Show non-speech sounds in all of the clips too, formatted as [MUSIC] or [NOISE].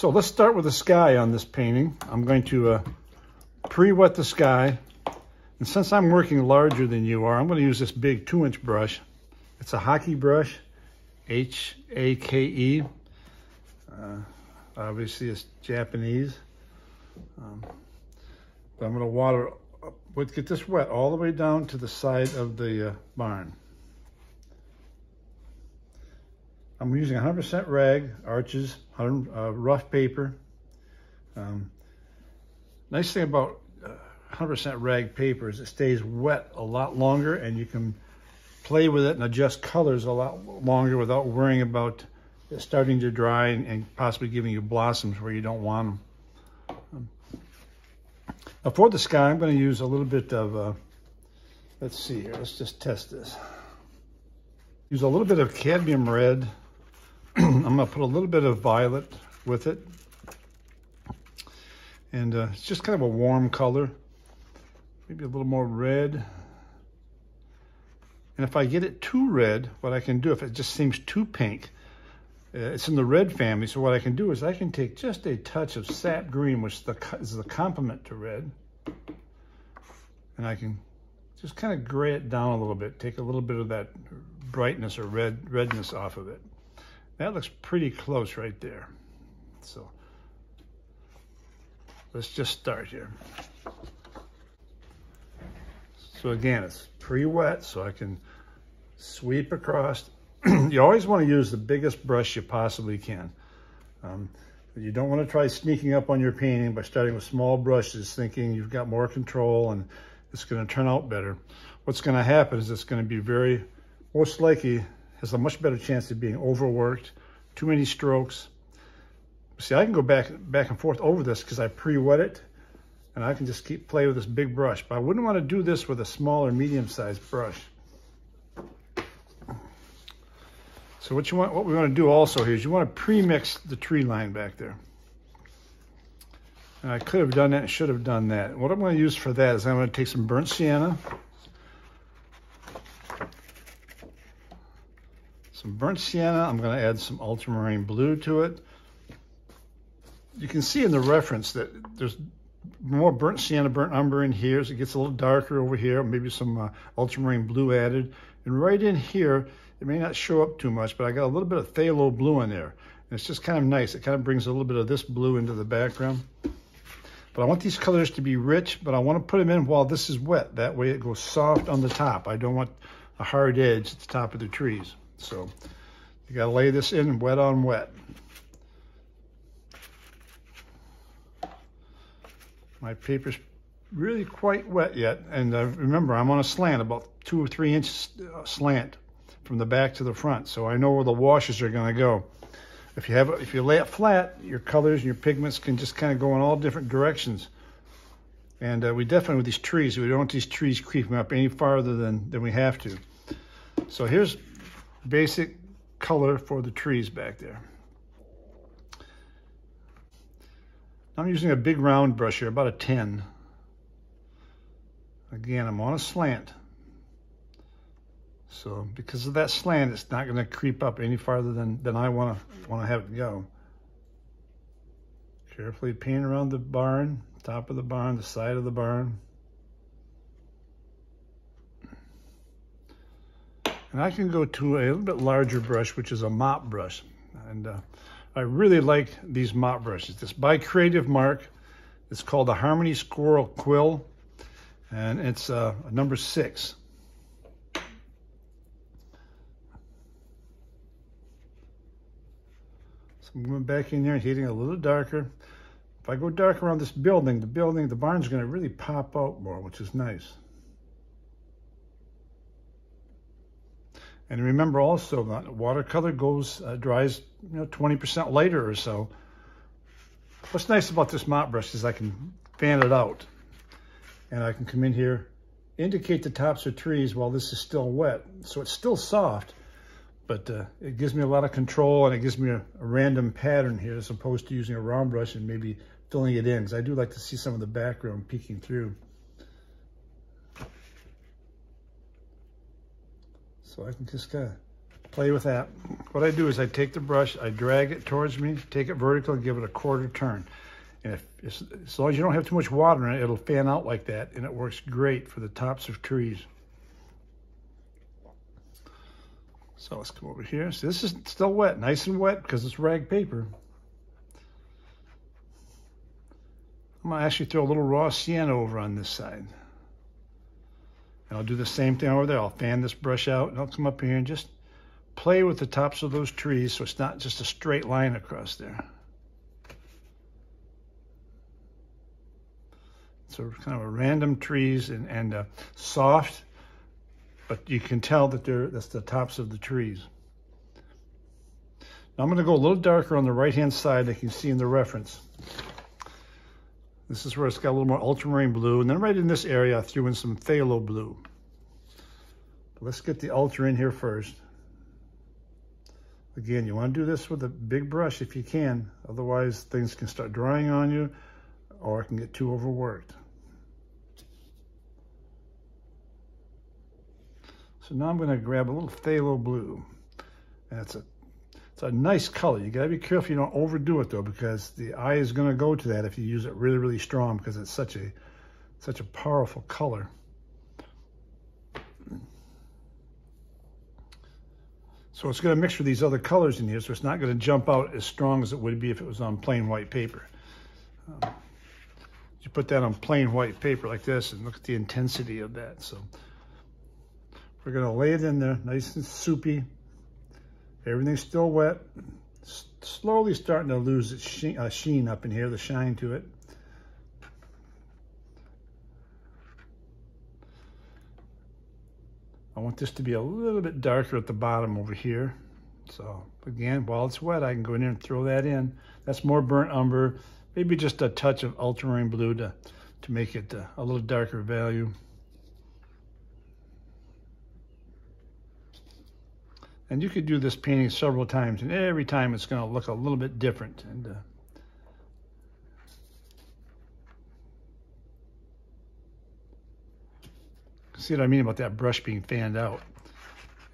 So let's start with the sky on this painting. I'm going to uh, pre-wet the sky. And since I'm working larger than you are, I'm going to use this big two inch brush. It's a Hake brush, H-A-K-E. Uh, obviously it's Japanese. Um, but I'm going to water, get this wet all the way down to the side of the uh, barn. I'm using 100% rag, arches, uh, rough paper. Um, nice thing about 100% uh, rag paper is it stays wet a lot longer and you can play with it and adjust colors a lot longer without worrying about it starting to dry and, and possibly giving you blossoms where you don't want them. Um, now for the sky, I'm going to use a little bit of, uh, let's see here, let's just test this. Use a little bit of cadmium red [CLEARS THROAT] I'm going to put a little bit of violet with it. And uh, it's just kind of a warm color. Maybe a little more red. And if I get it too red, what I can do, if it just seems too pink, uh, it's in the red family, so what I can do is I can take just a touch of sap green, which is the complement to red, and I can just kind of gray it down a little bit, take a little bit of that brightness or red redness off of it. That looks pretty close right there. So let's just start here. So again, it's pre-wet, so I can sweep across. [CLEARS THROAT] you always want to use the biggest brush you possibly can. Um, you don't want to try sneaking up on your painting by starting with small brushes, thinking you've got more control and it's going to turn out better. What's going to happen is it's going to be very, most likely, has a much better chance of being overworked, too many strokes. See, I can go back, back and forth over this because I pre-wet it and I can just keep playing with this big brush. But I wouldn't want to do this with a smaller, medium-sized brush. So what you want, what we want to do also here is you want to pre-mix the tree line back there. And I could have done that should have done that. What I'm going to use for that is I'm going to take some burnt sienna some burnt sienna. I'm going to add some ultramarine blue to it. You can see in the reference that there's more burnt sienna, burnt umber in here. So it gets a little darker over here, maybe some uh, ultramarine blue added. And right in here, it may not show up too much, but I got a little bit of phthalo blue in there. And it's just kind of nice. It kind of brings a little bit of this blue into the background. But I want these colors to be rich, but I want to put them in while this is wet. That way it goes soft on the top. I don't want a hard edge at the top of the trees. So you got to lay this in wet on wet. My paper's really quite wet yet. And uh, remember, I'm on a slant, about two or three inch uh, slant from the back to the front. So I know where the washes are going to go. If you have, if you lay it flat, your colors and your pigments can just kind of go in all different directions. And uh, we definitely, with these trees, we don't want these trees creeping up any farther than, than we have to. So here's basic color for the trees back there. I'm using a big round brush here, about a 10. Again, I'm on a slant. So because of that slant, it's not going to creep up any farther than, than I want to want to have it go. Carefully paint around the barn, top of the barn, the side of the barn. And I can go to a little bit larger brush, which is a mop brush. And uh, I really like these mop brushes. This by Creative Mark. It's called the Harmony Squirrel Quill. And it's uh, number six. So I'm going back in there and a little darker. If I go dark around this building, the building, the barn's going to really pop out more, which is nice. And remember also that watercolor goes, uh, dries, you know, 20% later or so. What's nice about this mop brush is I can fan it out and I can come in here, indicate the tops of trees while this is still wet. So it's still soft, but uh, it gives me a lot of control and it gives me a, a, random pattern here as opposed to using a round brush and maybe filling it in because I do like to see some of the background peeking through. So I can just kind of play with that. What I do is I take the brush, I drag it towards me, take it vertical and give it a quarter turn. And if, as long as you don't have too much water in it, it'll fan out like that and it works great for the tops of trees. So let's come over here. So this is still wet, nice and wet because it's rag paper. I'm gonna actually throw a little raw sienna over on this side. And I'll do the same thing over there. I'll fan this brush out and I'll come up here and just play with the tops of those trees so it's not just a straight line across there. So kind of a random trees and, and uh, soft, but you can tell that they're that's the tops of the trees. Now I'm going to go a little darker on the right hand side that you can see in the reference. This is where it's got a little more ultramarine blue. And then right in this area, I threw in some phthalo blue. But let's get the ultra in here first. Again, you want to do this with a big brush if you can. Otherwise, things can start drying on you or it can get too overworked. So now I'm going to grab a little phthalo blue. That's a it's a nice color. You got to be careful you don't overdo it though, because the eye is to go to that if you use it really, really strong, because it's such a such a powerful color. So it's to mix with these other colors in here, so it's not to jump out as strong as it would be if it was on plain white paper. Um, you put that on plain white paper like this, and look at the intensity of that. So we're to lay it in there, nice and soupy. Everything's still wet. S slowly starting to lose its sheen, uh, sheen up in here, the shine to it. I want this to be a little bit darker at the bottom over here. So again, while it's wet, I can go in there and throw that in. That's more burnt umber, maybe just a touch of ultramarine blue to, to make it uh, a little darker value. And you could do this painting several times, and every time it's going to look a little bit different. And uh, see what I mean about that brush being fanned out.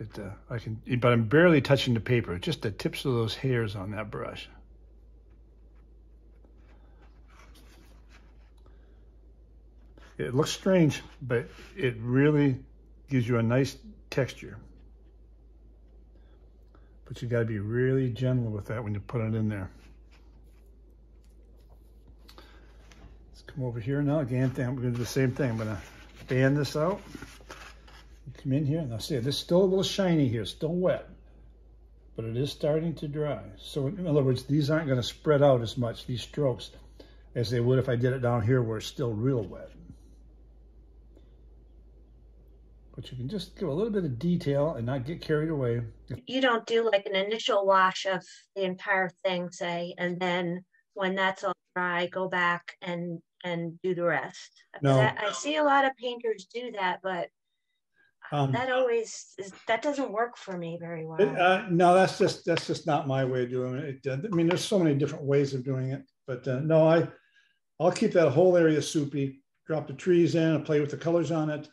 It, uh, I can, but I'm barely touching the paper, just the tips of those hairs on that brush. It looks strange, but it really gives you a nice texture. But you got to be really gentle with that when you put it in there. Let's come over here now. Again, going to do the same thing. I'm to fan this out. Come in here. Now see, this is still a little shiny here, still wet. But it is starting to dry. So in other words, these aren't going to spread out as much, these strokes, as they would if I did it down here where it's still real wet. But you can just give a little bit of detail and not get carried away. You don't do like an initial wash of the entire thing, say, and then when that's all dry, go back and and do the rest. No. I, I see a lot of painters do that, but um, that always is, that doesn't work for me very well. Uh, no, that's just that's just not my way of doing it. it uh, I mean, there's so many different ways of doing it, but uh, no, I I'll keep that whole area soupy. Drop the trees in and play with the colors on it.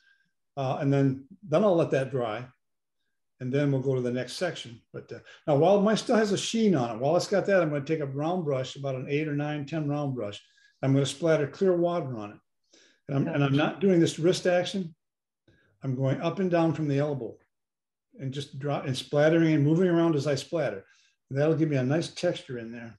Uh, and then, then I'll let that dry. And then we'll go to the next section. But uh, now while mine still has a sheen on it, while it's got that, I'm going to take a round brush, about an eight or nine, ten round brush. I'm going to splatter clear water on it. And I'm, and I'm not doing this wrist action. I'm going up and down from the elbow and just drop and splattering and moving around as I splatter. That'll give me a nice texture in there.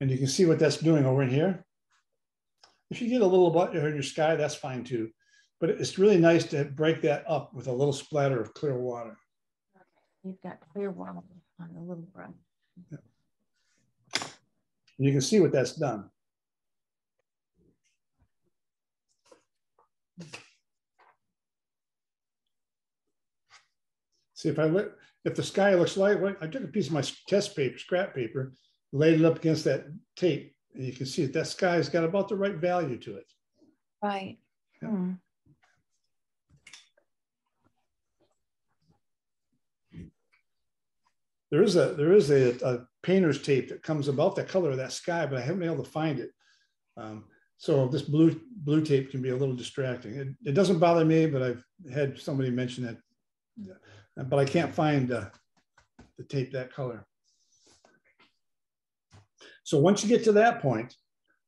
And you can see what that's doing over in here. If you get a little bit in your sky, that's fine too. But it's really nice to break that up with a little splatter of clear water. You've got clear water on the little brush. Yeah. And you can see what that's done. See if I look, if the sky looks light, what I took a piece of my test paper, scrap paper, laid it up against that tape, and you can see that that sky's got about the right value to it. Right. Yeah. Hmm. There is a there is a, a, painter's tape that comes about the color of that sky, but I haven't been able to find it. Um, so this blue blue tape can be a little distracting. It, it doesn't bother me, but I've had somebody mention that, but I can't find uh, the tape that color. So once you get to that point,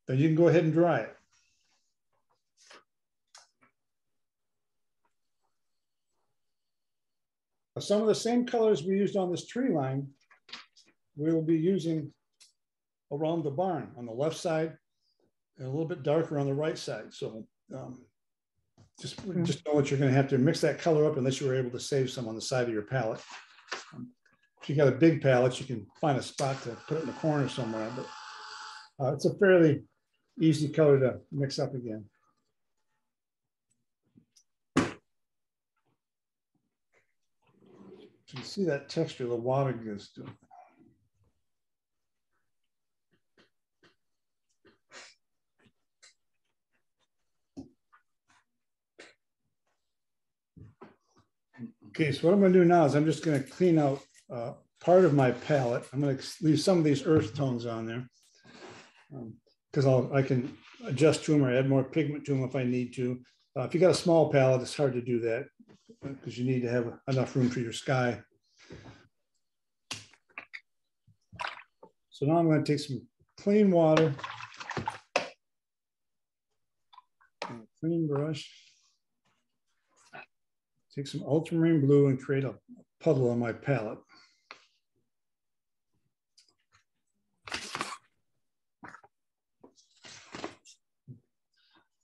then you can go ahead and dry it. Some of the same colors we used on this tree line, we will be using around the barn on the left side and a little bit darker on the right side. So um, just, just know that you're going to have to mix that color up unless you were able to save some on the side of your palette. Um, if you got a big palette, you can find a spot to put it in the corner somewhere. But uh, it's a fairly easy color to mix up again. You can see that texture the water gives to it. Okay, so what I'm gonna do now is I'm just gonna clean out uh, part of my palette. I'm gonna leave some of these earth tones on there because um, I can adjust to them or add more pigment to them if I need to. Uh, if you got a small palette, it's hard to do that because you need to have enough room for your sky. So now I'm going to take some clean water, clean brush, take some ultramarine blue and create a puddle on my palette.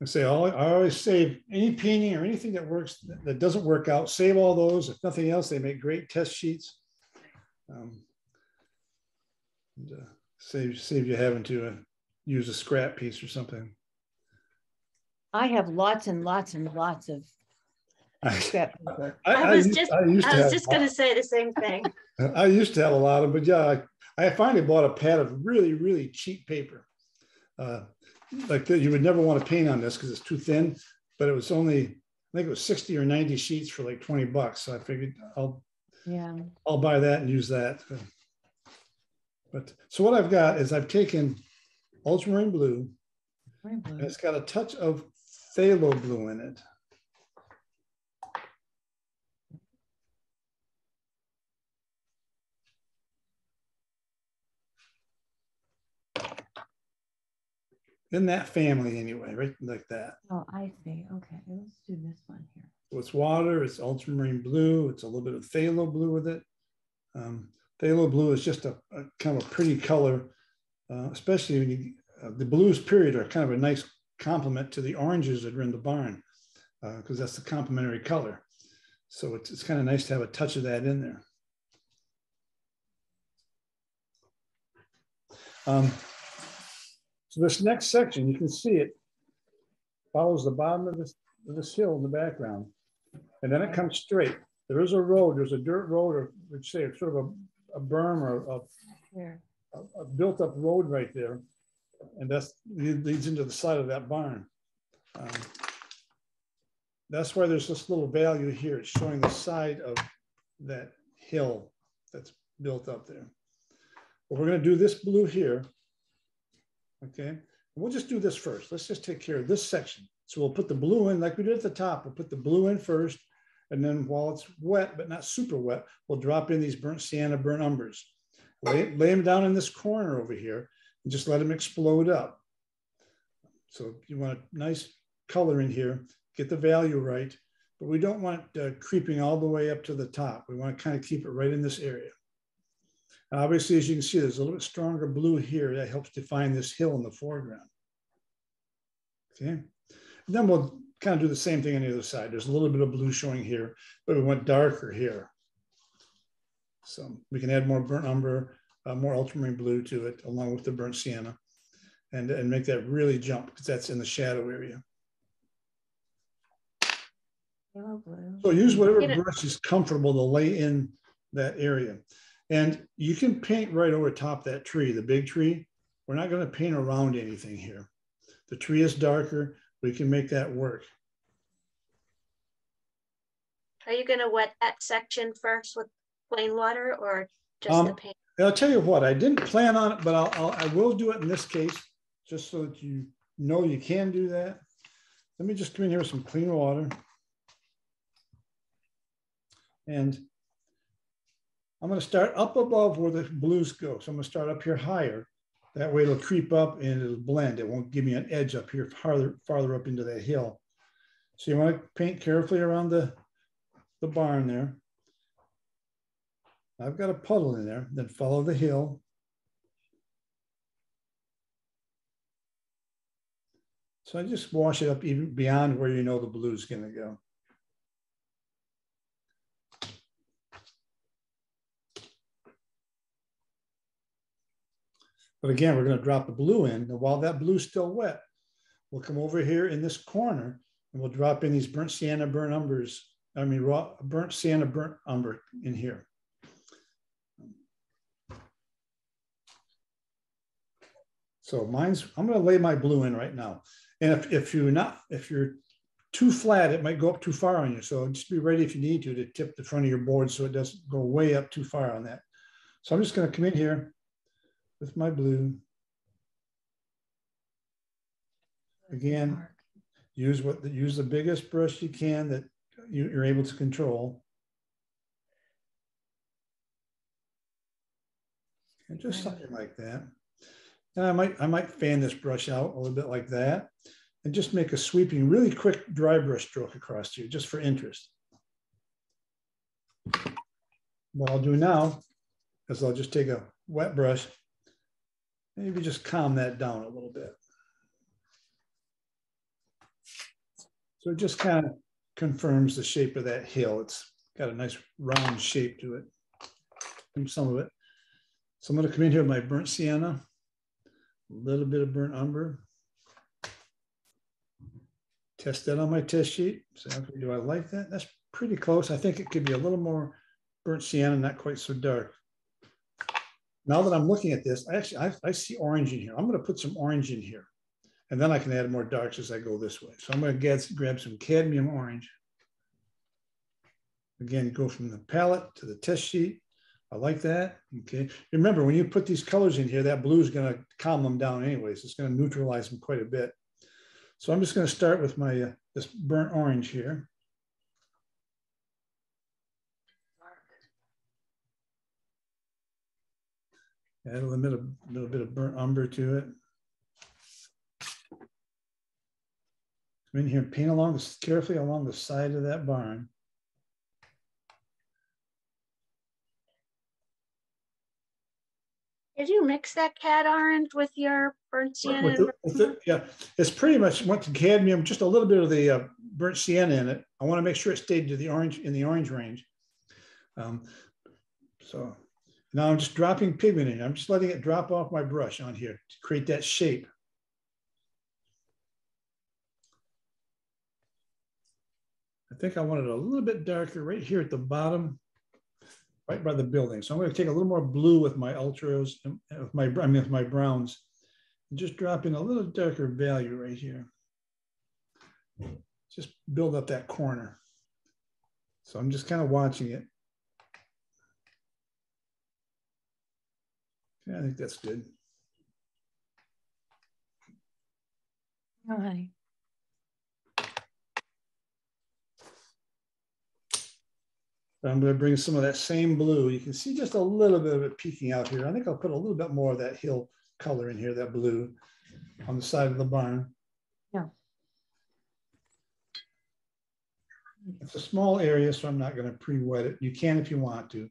I say I always save any painting or anything that works that doesn't work out. Save all those. If nothing else, they make great test sheets. Um, and, uh, save save you having to uh, use a scrap piece or something. I have lots and lots and lots of scrap paper. I, I, I was just I, I was just going to say the same thing. [LAUGHS] I used to have a lot of, but yeah, I, I finally bought a pad of really really cheap paper. Uh, like that you would never want to paint on this because it's too thin, but it was only, I think it was 60 or 90 sheets for like 20 bucks. So I figured I'll, yeah, I'll buy that and use that. But so what I've got is I've taken ultramarine blue, blue. and it's got a touch of phthalo blue in it. In that family anyway, right like that. Oh, I see. Okay, let's do this one here. So it's water, it's ultramarine blue, it's a little bit of phthalo blue with it. Um, phthalo blue is just a, a, kind of a pretty color, uh, especially when you, uh, the blues period are kind of a nice complement to the oranges that are in the barn because uh, that's the complementary color. So it's, it's kind of nice to have a touch of that in there. Um, so this next section, you can see it follows the bottom of this, of this hill in the background. And then it comes straight. There is a road, there's a dirt road, or let's say it's sort of a, a berm or a, a, a built up road right there. And that's leads into the side of that barn. Um, that's why there's this little value here. It's showing the side of that hill that's built up there. But we're going to do this blue here okay? We'll just do this first. Let's just take care of this section. So we'll put the blue in like we did at the top. We'll put the blue in first. And then while it's wet, but not super wet, we'll drop in these burnt sienna, burnt umbers. Lay, lay them down in this corner over here and just let them explode up. So you want a nice color in here, get the value right, but we don't want uh, creeping all the way up to the top. We want to kind of keep it right in this area. Obviously, as you can see, there's a little bit stronger blue here that helps define this hill in the foreground. Okay, and then we'll kind of do the same thing on the other side. There's a little bit of blue showing here, but we went darker here. So we can add more burnt umber, uh, more ultramarine blue to it, along with the burnt sienna, and, and make that really jump because that's in the shadow area. So use whatever brush is comfortable to lay in that area. And you can paint right over top that tree, the big tree. We're not going to paint around anything here. The tree is darker. We can make that work. Are you going to wet that section first with plain water or just um, the paint? I'll tell you what, I didn't plan on it, but I'll, I'll I will do it in this case, just so that you know you can do that. Let me just come in here with some clean water. And I'm going to start up above where the blues go. So I'm going to start up here higher. That way it'll creep up and it'll blend. It won't give me an edge up here farther, farther up into that hill. So you want to paint carefully around the, the barn there. I've got a puddle in there, then follow the hill. So I just wash it up even beyond where you know the blue is going to go. But again, we're going to drop the blue in. And while that blue's still wet, we'll come over here in this corner and we'll drop in these burnt sienna, burnt umbers. I mean, raw, burnt sienna, burnt umber in here. So mine's, I'm going to lay my blue in right now. And if, if you're not, if you're too flat, it might go up too far on you. So just be ready if you need to, to tip the front of your board so it doesn't go way up too far on that. So I'm just going to come in here with my blue. Again, use what the, use the biggest brush you can that you, you're able to control. And just something like that. And I might I might fan this brush out a little bit like that and just make a sweeping, really quick dry brush stroke across here, just for interest. What I'll do now is I'll just take a wet brush Maybe just calm that down a little bit. So it just kind of confirms the shape of that hill. It's got a nice round shape to it, and some of it. So I'm going to come in here with my burnt sienna, a little bit of burnt umber. Test that on my test sheet. So do I like that? That's pretty close. I think it could be a little more burnt sienna, not quite so dark now that I'm looking at this, I actually, I, I see orange in here. I'm going to put some orange in here and then I can add more darks as I go this way. So I'm going to get, grab some cadmium orange. Again, go from the palette to the test sheet. I like that. Okay. Remember, when you put these colors in here, that blue is going to calm them down anyways. It's going to neutralize them quite a bit. So I'm just going to start with my uh, this burnt orange here. Add a little bit of, little bit of burnt umber to it. Come in here and paint along this carefully along the side of that barn. Did you mix that cad orange with your burnt sienna? With the, with the, yeah, it's pretty much went to cadmium, just a little bit of the uh, burnt sienna in it. I want to make sure it stayed to the orange in the orange range. Um, so now I'm just dropping pigment in. I'm just letting it drop off my brush on here to create that shape. I think I want it a little bit darker right here at the bottom, right by the building. So I'm going to take a little more blue with my ultras, um, with my, I mean, with my browns, and just drop in a little darker value right here. Just build up that corner. So I'm just kind of watching it. Yeah, I think that's good. Oh, honey. I'm going to bring some of that same blue. You can see just a little bit of it peeking out here. I think I'll put a little bit more of that hill color in here, that blue on the side of the barn. Yeah. It's a small area, so I'm not going to pre-wet it. You can if you want to.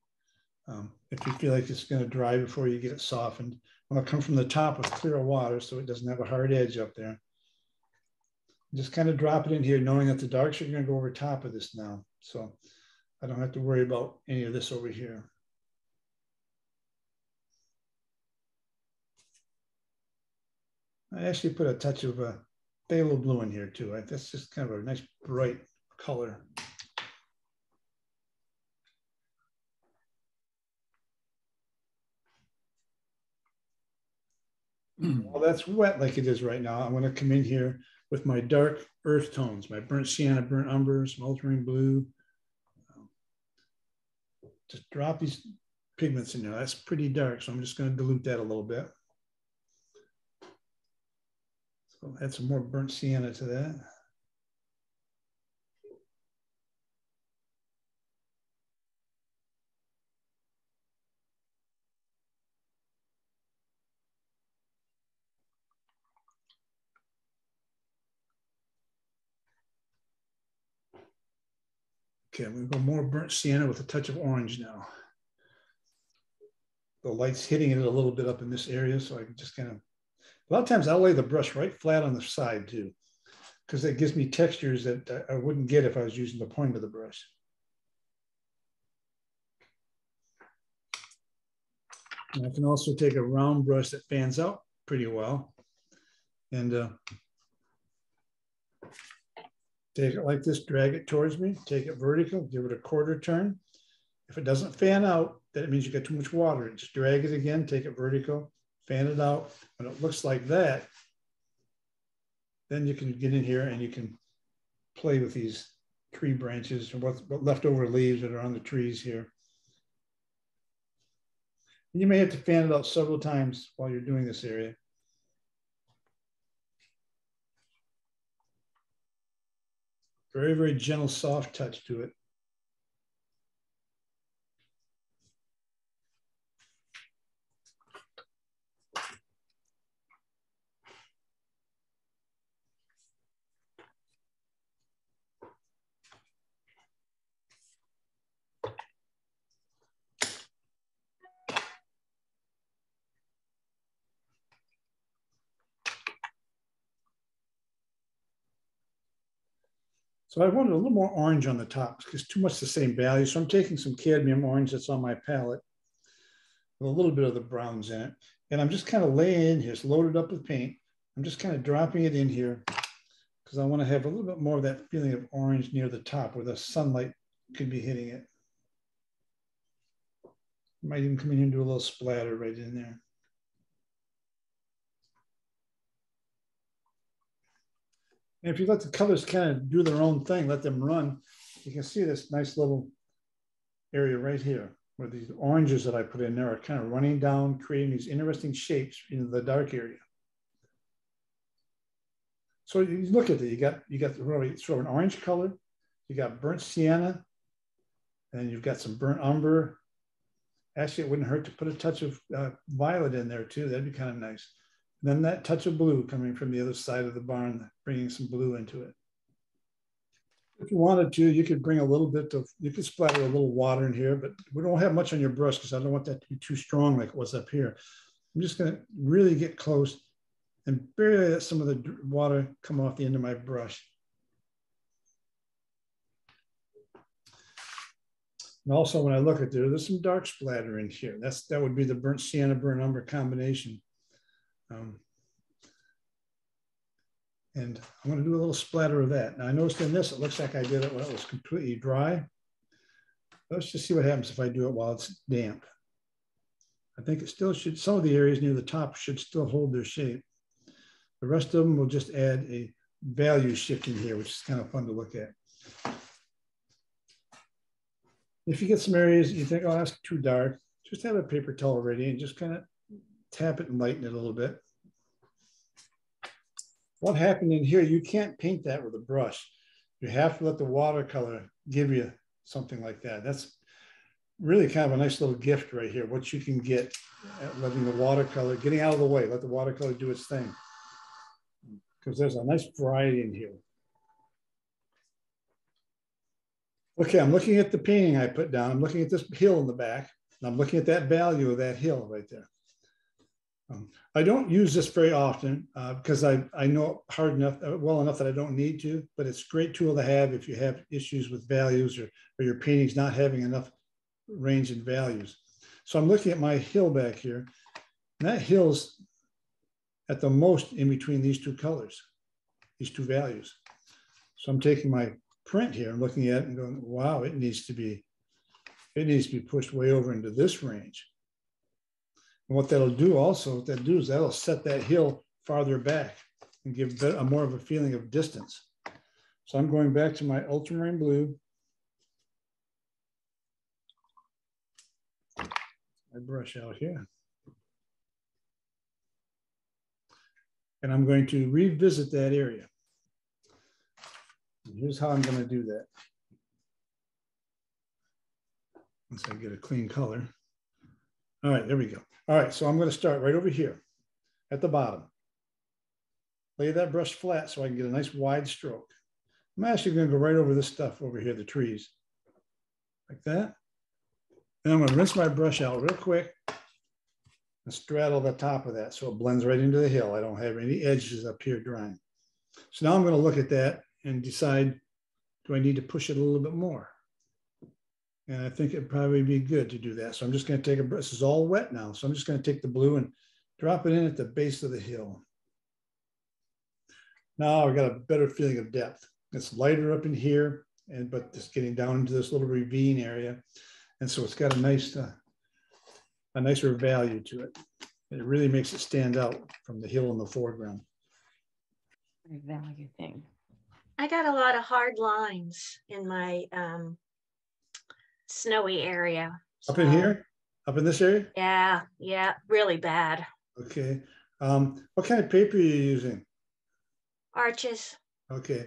Um, if you feel like it's going to dry before you get it softened, want to come from the top with clear water so it doesn't have a hard edge up there. Just kind of drop it in here, knowing that the darks are going to go over top of this now. So I don't have to worry about any of this over here. I actually put a touch of a phthalo blue in here too. That's just kind of a nice bright color. Mm. While that's wet like it is right now, I'm going to come in here with my dark earth tones, my burnt sienna, burnt umber, smoldering blue. Just drop these pigments in there. That's pretty dark, so I'm just going to dilute that a little bit. So add some more burnt sienna to that. Okay, gonna go more burnt sienna with a touch of orange now. The light's hitting it a little bit up in this area, so I can just kind of, a lot of times I'll lay the brush right flat on the side too, because that gives me textures that I wouldn't get if I was using the point of the brush. And I can also take a round brush that fans out pretty well and uh, Take it like this, drag it towards me, take it vertical, give it a quarter turn. If it doesn't fan out, then it means you got too much water. Just drag it again, take it vertical, fan it out. When it looks like that, then you can get in here and you can play with these tree branches or what's what leftover leaves that are on the trees here. And you may have to fan it out several times while you're doing this area. Very, very gentle, soft touch to it. So I wanted a little more orange on the top because too much the same value. So I'm taking some cadmium orange that's on my palette with a little bit of the browns in it. And I'm just kind of laying in here, it's loaded up with paint. I'm just kind of dropping it in here because I want to have a little bit more of that feeling of orange near the top where the sunlight could be hitting it. Might even come in here and do a little splatter right in there. And if you let the colors kind of do their own thing, let them run, you can see this nice little area right here where these oranges that I put in there are kind of running down, creating these interesting shapes in the dark area. So you look at it, you got you got really sort of an orange color, you got burnt sienna, and you've got some burnt umber. Actually, it wouldn't hurt to put a touch of uh, violet in there too. That'd be kind of nice. Then that touch of blue coming from the other side of the barn, bringing some blue into it. If you wanted to, you could bring a little bit of, you could splatter a little water in here, but we don't have much on your brush because I don't want that to be too strong like it was up here. I'm just gonna really get close and barely let some of the water come off the end of my brush. And also when I look at there, there's some dark splatter in here. That's That would be the burnt sienna, burnt umber combination. Um, and I'm going to do a little splatter of that. Now I noticed in this, it looks like I did it when it was completely dry. Let's just see what happens if I do it while it's damp. I think it still should, some of the areas near the top should still hold their shape. The rest of them will just add a value shift in here, which is kind of fun to look at. If you get some areas you think, oh, that's too dark, just have a paper towel ready and just kind of tap it and lighten it a little bit. What happened in here, you can't paint that with a brush. You have to let the watercolor give you something like that. That's really kind of a nice little gift right here, what you can get at letting the watercolor, getting out of the way, let the watercolor do its thing. Because there's a nice variety in here. Okay, I'm looking at the painting I put down. I'm looking at this hill in the back. And I'm looking at that value of that hill right there. Um, I don't use this very often uh, because I, I know hard enough, uh, well enough that I don't need to, but it's a great tool to have if you have issues with values or, or your painting's not having enough range in values. So I'm looking at my hill back here. And that hill's at the most in between these two colors, these two values. So I'm taking my print here and looking at it and going, wow, it needs to be, it needs to be pushed way over into this range. And what that'll do also, what that'll do is that'll set that hill farther back and give a more of a feeling of distance. So I'm going back to my ultramarine blue. My brush out here. And I'm going to revisit that area. And here's how I'm gonna do that. Once I get a clean color. All right, there we go. All right, so I'm gonna start right over here at the bottom. Lay that brush flat so I can get a nice wide stroke. I'm actually gonna go right over this stuff over here, the trees. Like that. And I'm gonna rinse my brush out real quick and straddle the top of that so it blends right into the hill. I don't have any edges up here drying. So now I'm gonna look at that and decide, do I need to push it a little bit more? And I think it'd probably be good to do that. So I'm just gonna take a, this is all wet now. So I'm just gonna take the blue and drop it in at the base of the hill. Now I've got a better feeling of depth. It's lighter up in here, and but it's getting down into this little ravine area. And so it's got a nice, uh, a nicer value to it. It really makes it stand out from the hill in the foreground. Value thing. I got a lot of hard lines in my um, snowy area. Up in here, up in this area? Yeah, yeah, really bad. Okay. Um, what kind of paper are you using? Arches, Okay.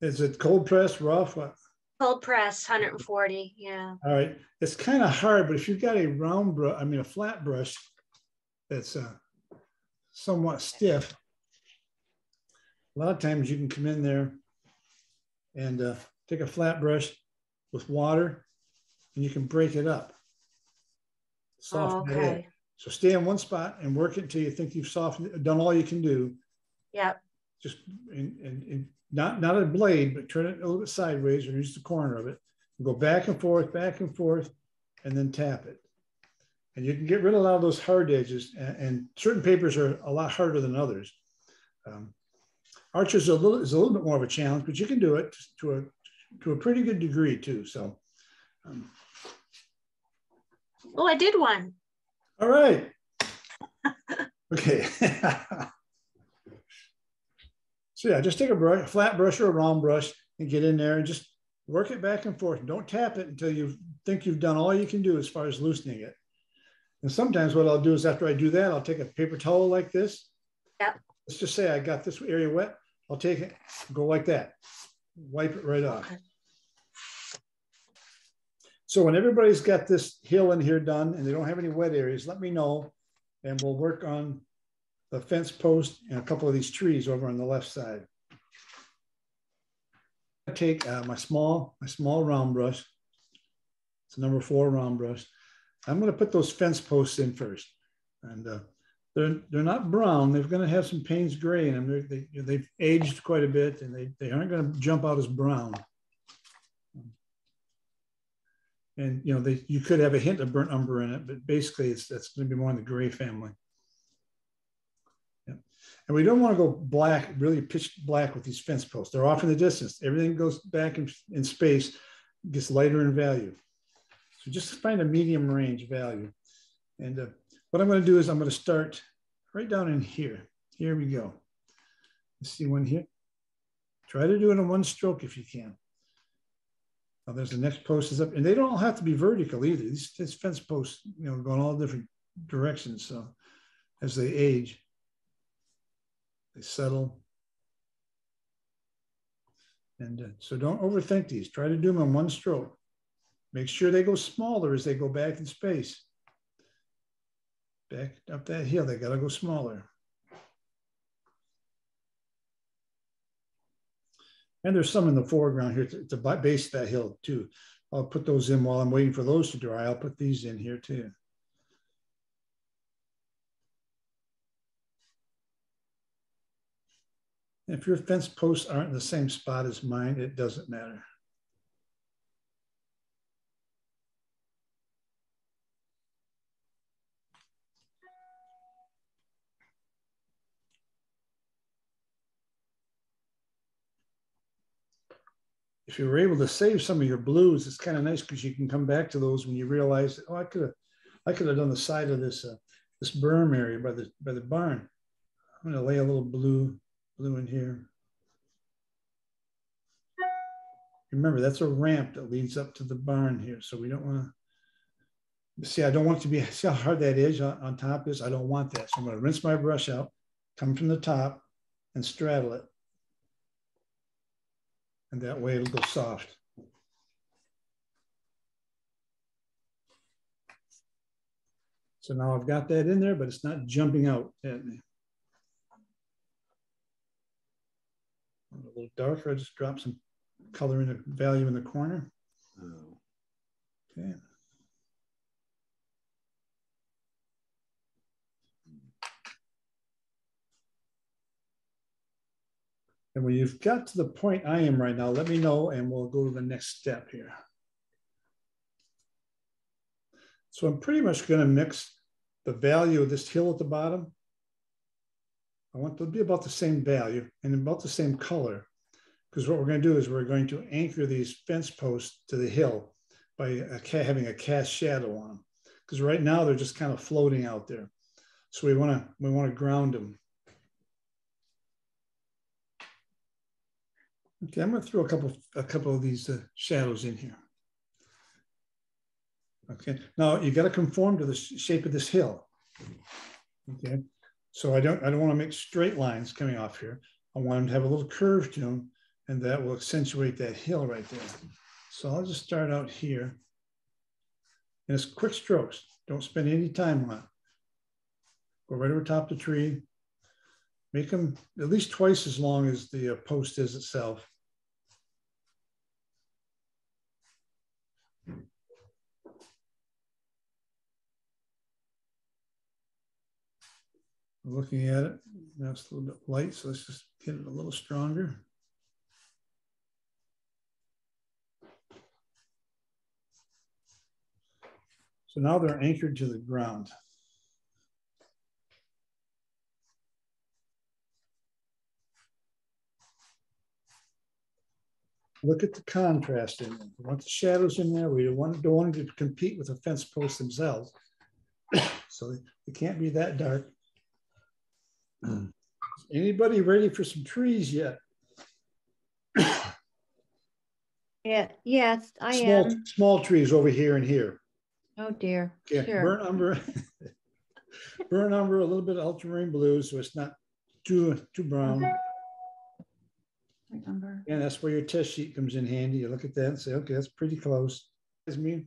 Is it cold press, rough? What? cold press, 140. Yeah. All right. It's kind of hard, but if you've got a round brush, I mean, a flat brush that's uh, somewhat stiff, a lot of times you can come in there and uh, take a flat brush with water and you can break it up. Oh, Soften it in. So stay in one spot and work it until you think you've softened, done all you can do. Yep. Just and, and, and not not a blade, but turn it a little bit sideways or use the corner of it. Go back and forth, back and forth, and then tap it. And you can get rid of a lot of those hard edges. And, and certain papers are a lot harder than others. Um, Arches a little is a little bit more of a challenge, but you can do it to a to a pretty good degree too. So, um, Oh, I did one. all right, [LAUGHS] okay. [LAUGHS] so yeah, just take a brush, flat brush or a round brush, and get in there and just work it back and forth. Don't tap it until you think you've done all you can do as far as loosening it. And sometimes what I'll do is after I do that, I'll take a paper towel like this. Yep. Let's just say I got this area wet. I'll take it, go like that, wipe it right off. Okay. So when everybody's got this hill in here done and they don't have any wet areas, let me know and we'll work on the fence post and a couple of these trees over on the left side. I take uh, my small, my small round brush. It's number four round brush. I'm going to put those fence posts in first. And uh, they're, they're not brown. They're going to have some Payne's gray in them. They're, they, they've aged quite a bit and they, they aren't going to jump out as brown. And you know, they, you could have a hint of burnt umber in it, but basically it's that's going to be more in the gray family. Yeah. And we don't want to go black, really pitch black with these fence posts. They're off in the distance. Everything goes back in, in space, gets lighter in value. So just find a medium range value. And uh, what I'm going to do is I'm going to start right down in here. Here we go. Let's see one here. Try to do it in one stroke if you can. Now there's the next post is up, and they don't all have to be vertical either. These, these fence posts, you know, go in all different directions. So as they age, they settle. And uh, so don't overthink these. Try to do them in one stroke. Make sure they go smaller as they go back in space. Back up that hill, they got to go smaller. And there's some in the foreground here to, to base that hill too. I'll put those in while I'm waiting for those to dry. I'll put these in here too. If your fence posts aren't in the same spot as mine, it doesn't matter. If you were able to save some of your blues, it's kind of nice because you can come back to those when you realize, oh, I could have, I could have done the side of this uh, this berm area by the by the barn. I'm going to lay a little blue blue in here. Remember, that's a ramp that leads up to the barn here, so we don't want to see. I don't want it to be [LAUGHS] see how hard that edge on, on top is. I don't want that, so I'm going to rinse my brush out, come from the top and straddle it. And that way it'll go soft. So now I've got that in there, but it's not jumping out at me. A little darker, I just drop some color in the value in the corner. Oh. Okay. And when you've got to the point I am right now, let me know and we'll go to the next step here. So I'm pretty much going to mix the value of this hill at the bottom. I want to be about the same value and about the same color. Because what we're going to do is we're going to anchor these fence posts to the hill by a, having a cast shadow on them. Because right now they're just kind of floating out there. So we want to we want to ground them. Okay, I'm going to throw a couple a couple of these uh, shadows in here. Okay, now you got to conform to the shape of this hill. Okay, so I don't I don't want to make straight lines coming off here. I want them to have a little curve to them, and that will accentuate that hill right there. So I'll just start out here. And it's quick strokes. Don't spend any time on it. Go right over top the tree. Make them at least twice as long as the uh, post is itself. Looking at it, now it's a little bit light, so let's just get it a little stronger. So now they're anchored to the ground. Look at the contrast in them. We want the shadows in there. We don't want, don't want to compete with the fence posts themselves. [COUGHS] so they, they can't be that dark. Anybody ready for some trees yet? Yeah, yes, I small, am. Small trees over here and here. Oh dear. Yeah, Sure. burnt umber. [LAUGHS] burnt umber, a little bit of ultramarine blue, so it's not too too brown. Remember. And that's where your test sheet comes in handy. You look at that and say, okay, that's pretty close. Is me.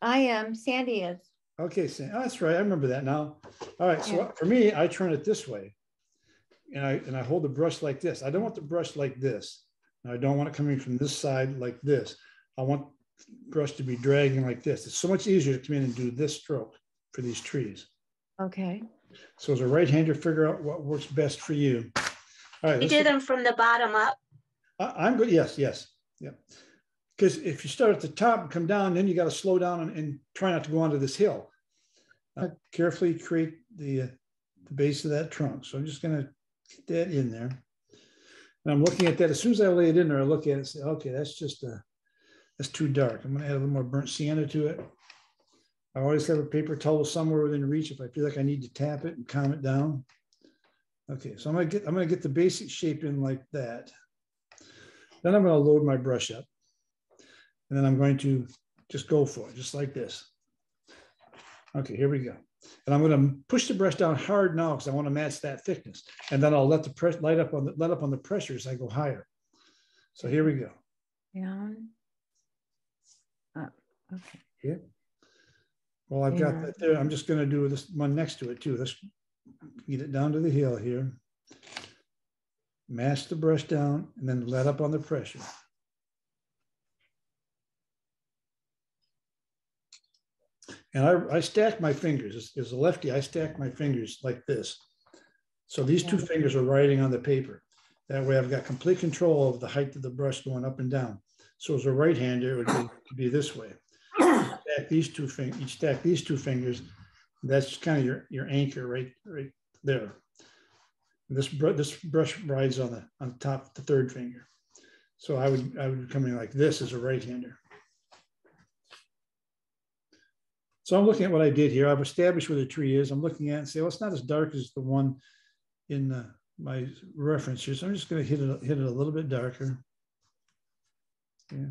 I am. Sandy is. Okay, Sam. Oh, that's right. I remember that now. All right. So Yeah. for me, I turn it this way. And I and I hold the brush like this. I don't want the brush like this. And I don't want it coming from this side like this. I want brush to be dragging like this. It's so much easier to come in and do this stroke for these trees. Okay. So as a right-hander, figure out what works best for you. All right. You do look- them from the bottom up. I, I'm good. Yes, yes, yeah. Because if you start at the top and come down, then you got to slow down and, and try not to go onto this hill. Uh, carefully create the, uh, the base of that trunk. So I'm just going to get that in there. And I'm looking at that. As soon as I lay it in there, I look at it and say, okay, that's just uh that's too dark. I'm going to add a little more burnt sienna to it. I always have a paper towel somewhere within reach if I feel like I need to tap it and calm it down. Okay, so I'm gonna get I'm gonna get the basic shape in like that. Then I'm going to load my brush up. And then I'm going to just go for it, just like this. Okay, here we go. And I'm going to push the brush down hard now because I want to match that thickness. And then I'll let the press light up on the let up on the pressure as I go higher. So here we go. Down. Up. Okay. Well, I've got that there. I'm just going to do this one next to it too. Let's get it down to the heel here. Mash the brush down and then let up on the pressure. And I, I stack my fingers. As, as a lefty, I stack my fingers like this. So these two fingers are writing on the paper. That way I've got complete control of the height of the brush going up and down. So as a right hander, it would be, be this way. Stack these two fingers, you stack these two fingers. That's kind of your, your anchor right, right there. This, br- this brush rides on the, on top of the third finger. So I would, I would be coming like this as a right hander. So I'm looking at what I did here. I've established where the tree is. I'm looking at and say, well, it's not as dark as the one in uh, my reference here. So I'm just going to hit it, hit it a little bit darker. Yeah.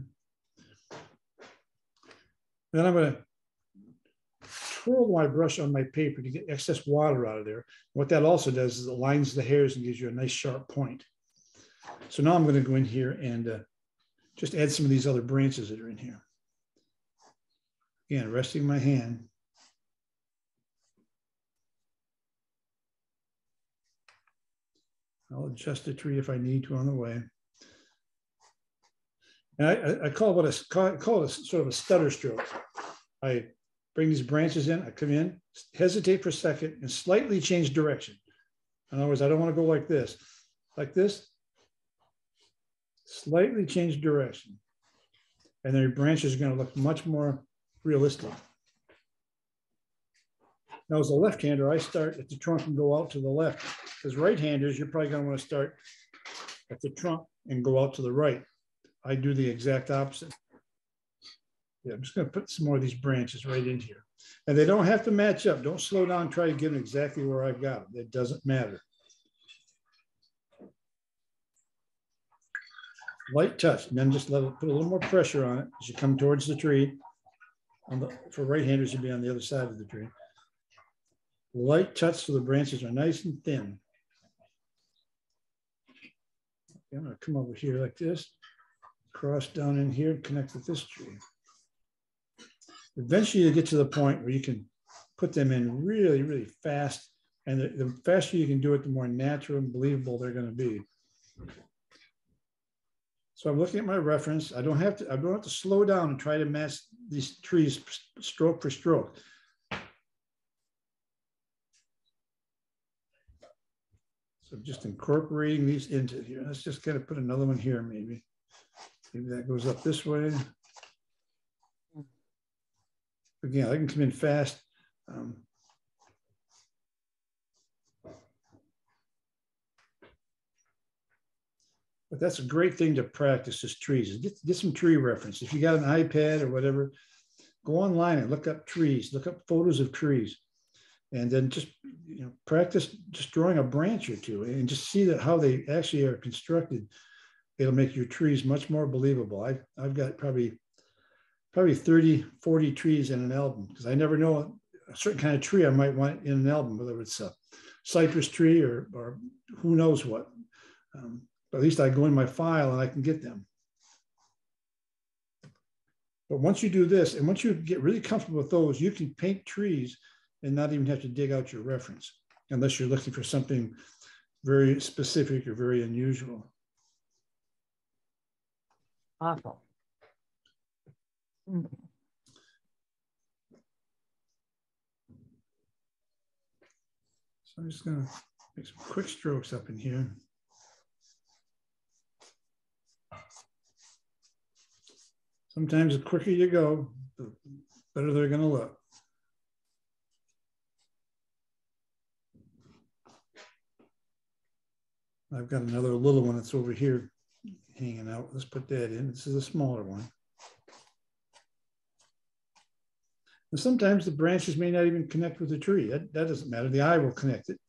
Then I'm going to twirl my brush on my paper to get excess water out of there. What that also does is it lines the hairs and gives you a nice sharp point. So now I'm going to go in here and uh, just add some of these other branches that are in here. Again, resting my hand. I'll adjust the tree if I need to on the way. And I, I call what I call, it a sort of a stutter stroke. I bring these branches in, I come in, hesitate for a second, and slightly change direction. In other words, I don't want to go like this, like this, slightly change direction. And then your branches are going to look much more realistic. Now, as a left-hander, I start at the trunk and go out to the left. As right-handers, you're probably going to want to start at the trunk and go out to the right. I do the exact opposite. Yeah, I'm just going to put some more of these branches right in here. And they don't have to match up. Don't slow down, try to get them exactly where I've got them. It doesn't matter. Light touch, and then just let it put a little more pressure on it as you come towards the tree. On the, for right-handers, you'd be on the other side of the tree. Light touch so the branches are nice and thin. Okay, I'm gonna come over here like this, cross down in here, connect with this tree. Eventually you get to the point where you can put them in really, really fast. And the, the faster you can do it, the more natural and believable they're gonna be. So I'm looking at my reference. I don't have to, I don't have to slow down and try to match these trees stroke for stroke. So I'm just incorporating these into here. Let's just kind of put another one here, maybe. Maybe that goes up this way. Again, I can come in fast. Um, but that's a great thing to practice is trees. Get, get some tree reference. If you got an iPad or whatever, go online and look up trees, look up photos of trees. And then just you know practice just drawing a branch or two and just see that how they actually are constructed. It'll make your trees much more believable. I've, I've got probably probably 30 40 trees in an album because i never know a certain kind of tree i might want in an album whether it's a cypress tree or, or who knows what. Um, but at least i go in my file and i can get them but once you do this and once you get really comfortable with those you can paint trees and not even have to dig out your reference unless you're looking for something very specific or very unusual. Awful. Mm. So I'm just going to make some quick strokes up in here. Sometimes the quicker you go, the better they're going to look. I've got another little one that's over here hanging out. Let's put that in. This is a smaller one. And sometimes the branches may not even connect with the tree. That, that doesn't matter. The eye will connect it.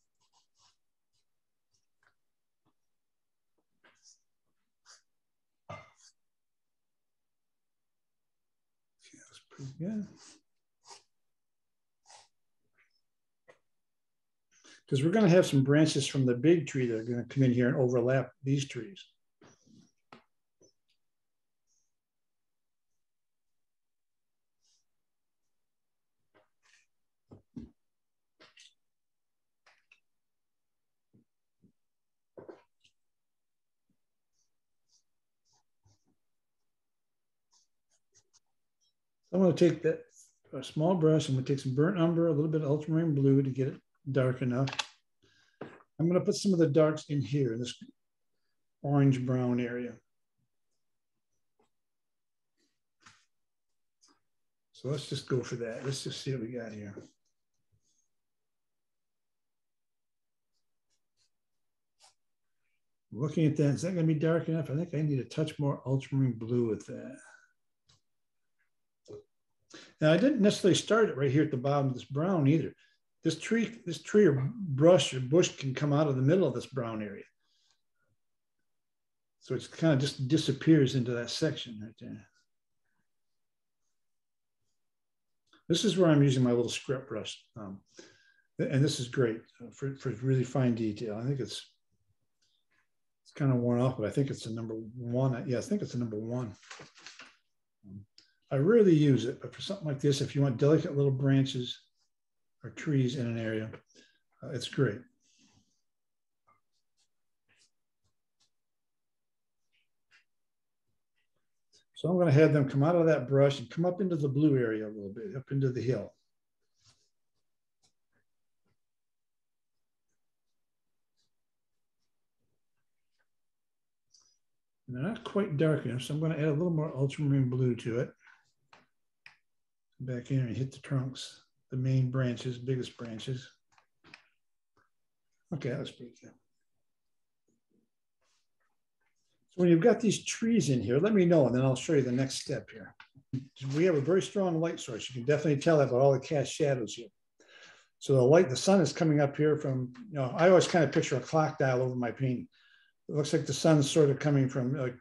Okay, that's pretty good. because we're going to have some branches from the big tree that are going to come in here and overlap these trees. I'm going to take that a small brush. I'm going to take some burnt umber, a little bit of ultramarine blue to get it dark enough. I'm going to put some of the darks in here, this orange brown area. So let's just go for that. Let's just see what we got here. Looking at that, is that going to be dark enough? I think I need a touch more ultramarine blue with that. Now, I didn't necessarily start it right here at the bottom of this brown either this tree, this tree or brush or bush can come out of the middle of this brown area. So it's kind of just disappears into that section right there. This is where I'm using my little script brush. Um, and this is great for, for really fine detail. I think it's it's kind of worn off, but I think it's the number one. Yeah, I think it's the number one. Um, I rarely use it, but for something like this, if you want delicate little branches or trees in an area, uh, it's great. So I'm going to have them come out of that brush and come up into the blue area a little bit, up into the hill. And they're not quite dark enough, so I'm going to add a little more ultramarine blue to it. Back in and hit the trunks, the main branches, biggest branches. Okay, that's pretty good. So when you've got these trees in here, let me know, and then I'll show you the next step here. We have a very strong light source. You can definitely tell that by all the cast shadows here. So the light, the sun is coming up here from, you know, I always kind of picture a clock dial over my painting. It looks like the sun's sort of coming from like,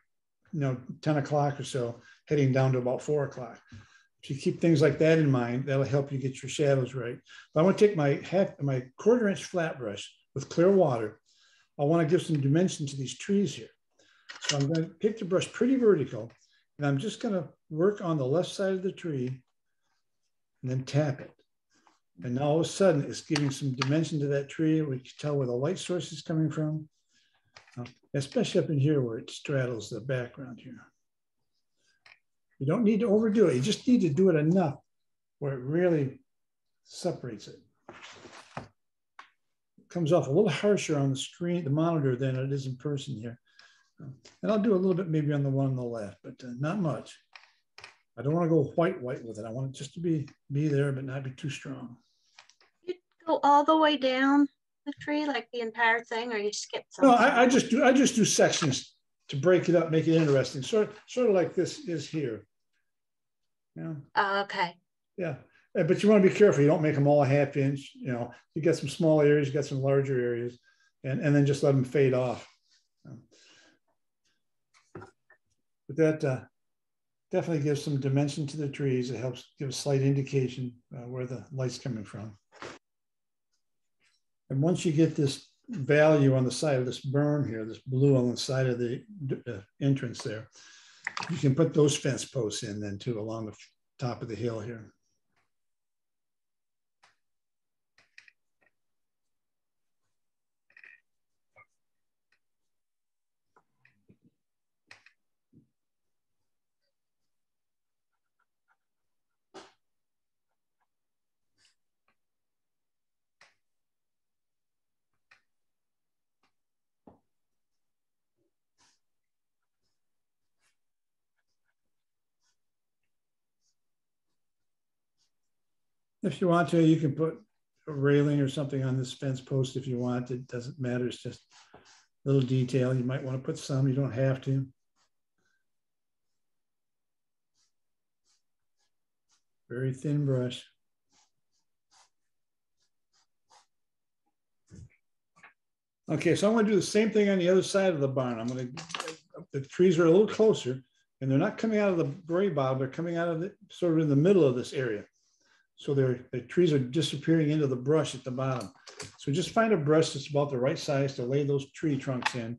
you know, 10 o'clock or so, heading down to about four o'clock. You keep things like that in mind, that'll help you get your shadows right. But I want to take my half, my quarter inch flat brush with clear water. I want to give some dimension to these trees here. So I'm going to pick the brush pretty vertical, and I'm just going to work on the left side of the tree and then tap it. And now all of a sudden it's giving some dimension to that tree. We can tell where the light source is coming from, especially up in here where it straddles the background here. You don't need to overdo it. You just need to do it enough where it really separates it. it comes off a little harsher on the screen, the monitor than it is in person here. And I'll do a little bit maybe on the one on the left, but uh, not much. I don't want to go white, white with it. I want it just to be be there, but not be too strong. You go all the way down the tree, like the entire thing, or you skip something? No, I, I just do I just do sections to break it up, make it interesting. Sort sort of like this is here. Yeah. Uh, okay. Yeah. But you want to be careful. You don't make them all a half inch. You know, you get some small areas, you get some larger areas, and, and then just let them fade off. But that uh, definitely gives some dimension to the trees. It helps give a slight indication uh, where the light's coming from. And once you get this value on the side of this berm here, this blue on the side of the uh, entrance there, you can put those fence posts in then too along the top of the hill here. If you want to, you can put a railing or something on this fence post if you want. It doesn't matter. It's just a little detail. You might want to put some. You don't have to. Very thin brush. Okay, so I'm going to do the same thing on the other side of the barn. I'm going to, the trees are a little closer and they're not coming out of the gray bottom. They're coming out of the sort of in the middle of this area. So the trees are disappearing into the brush at the bottom. So just find a brush that's about the right size to lay those tree trunks in.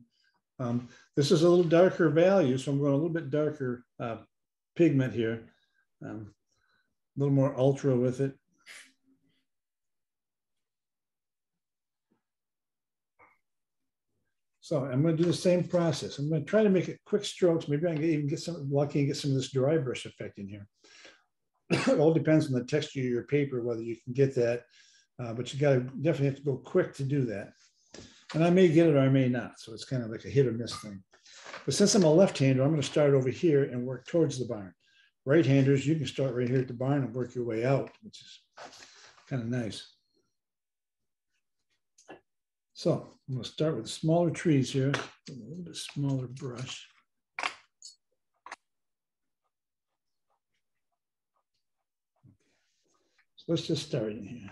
Um, this is a little darker value, so I'm going a little bit darker uh, pigment here. Um, a little more ultra with it. So I'm going to do the same process. I'm going to try to make it quick strokes. Maybe I can even get some lucky and get some of this dry brush effect in here. It all depends on the texture of your paper, whether you can get that. Uh, but you got to definitely have to go quick to do that. And I may get it or I may not. So it's kind of like a hit or miss thing. But since I'm a left-hander, I'm going to start over here and work towards the barn. Right-handers, you can start right here at the barn and work your way out, which is kind of nice. So I'm going to start with smaller trees here, a little bit smaller brush. Let's just start in here?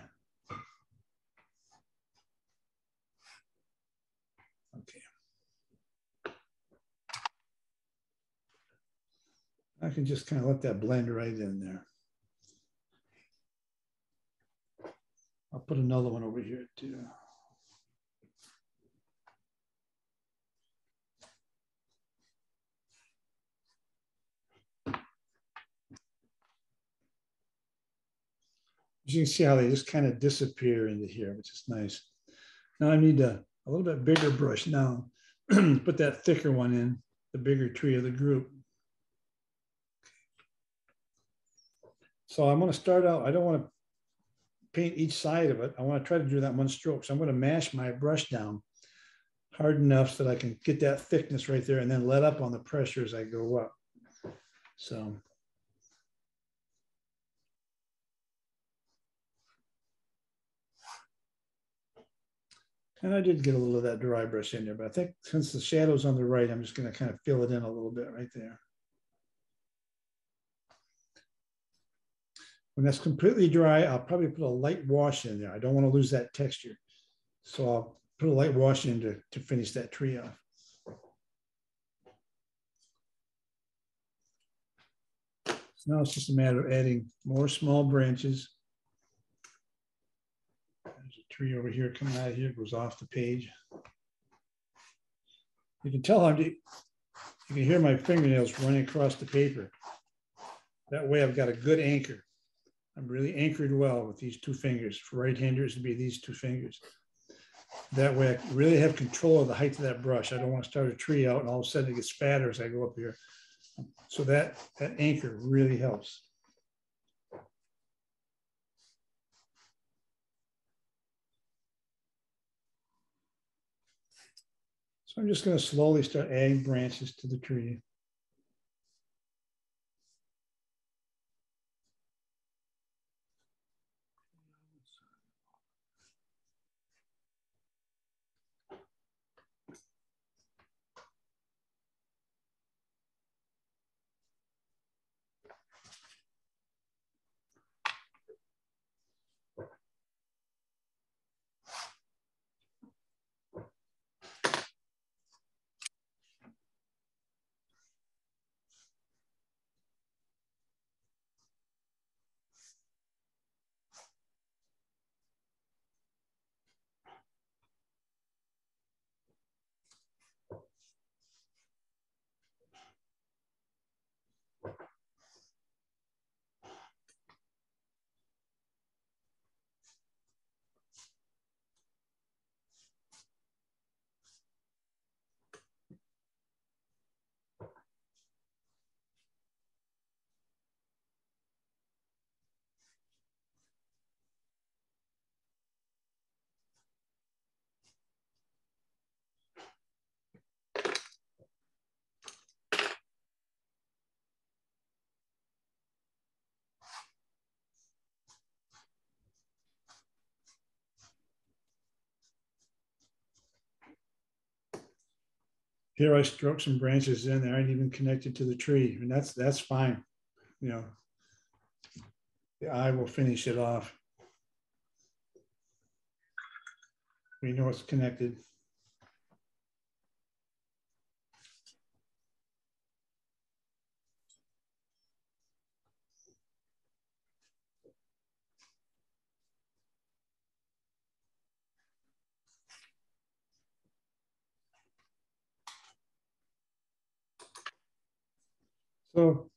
Okay. I can just kind of let that blend right in there. I'll put another one over here too. You can see how they just kind of disappear into here, which is nice. Now I need a, a little bit bigger brush now. [CLEARS THROAT] Put that thicker one in, the bigger tree of the group. So I'm going to start out, I don't want to paint each side of it. I want to try to do that one stroke. So I'm going to mash my brush down hard enough so that I can get that thickness right there and then let up on the pressure as I go up. So And I did get a little of that dry brush in there, but I think since the shadow's on the right, I'm just going to kind of fill it in a little bit right there. When that's completely dry, I'll probably put a light wash in there. I don't want to lose that texture. So I'll put a light wash in to, to finish that tree off. So now it's just a matter of adding more small branches tree over here coming out of here, goes off the page. You can tell I'm, you can hear my fingernails running across the paper. That way I've got a good anchor. I'm really anchored well with these two fingers. For right-handers, it'd be these two fingers. That way I really have control of the height of that brush. I don't want to start a tree out and all of a sudden it gets fatter as I go up here. So that, that anchor really helps. So I'm just going to slowly start adding branches to the tree. Here I stroke some branches in, they aren't even connected to the tree, and that's that's fine. You know, the eye will finish it off. We know it's connected. So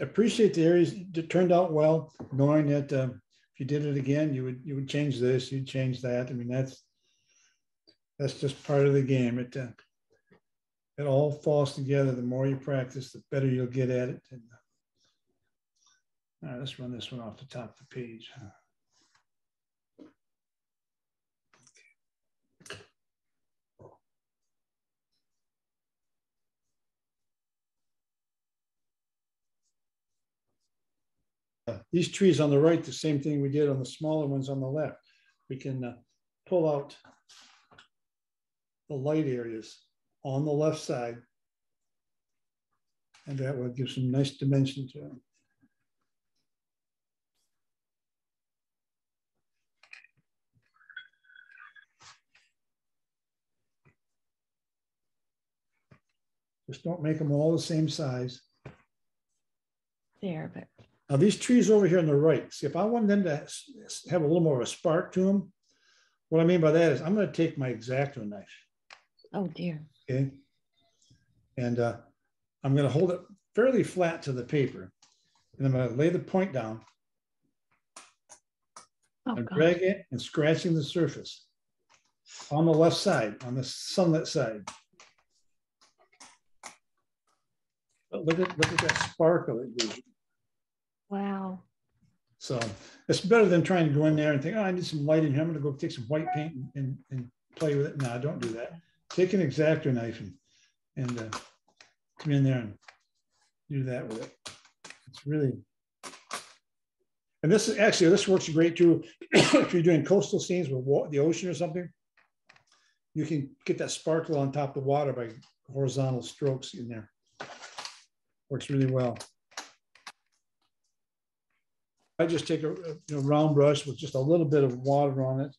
appreciate the areas that turned out well, knowing that uh, if you did it again, you would you would change this, you'd change that. I mean, that's that's just part of the game. It uh, it all falls together. The more you practice, the better you'll get at it. And, uh, all right, let's run this one off the top of the page. These trees on the right, the same thing we did on the smaller ones on the left. We can uh, pull out the light areas on the left side. And that will give some nice dimension to them. Just don't make them all the same size. There, but Now these trees over here on the right, see if I want them to have a little more of a spark to them, what I mean by that is I'm gonna take my X-Acto knife, Oh dear. okay? And uh, I'm gonna hold it fairly flat to the paper. And I'm gonna lay the point down Oh, and drag it and scratching the surface on the left side, on the sunlit side. But Look at, look at that sparkle it gives you. Wow. So it's better than trying to go in there and think, oh, I need some light in here. I'm gonna go take some white paint and- and, play with it. No, don't do that. Take an X-Acto knife and, and uh, come in there and do that with it. It's really. And this is actually, this works great too. [COUGHS] If you're doing coastal scenes with the ocean or something, you can get that sparkle on top of the water by horizontal strokes in there. Works really well. I just take a, a, you know, round brush with just a little bit of water on it.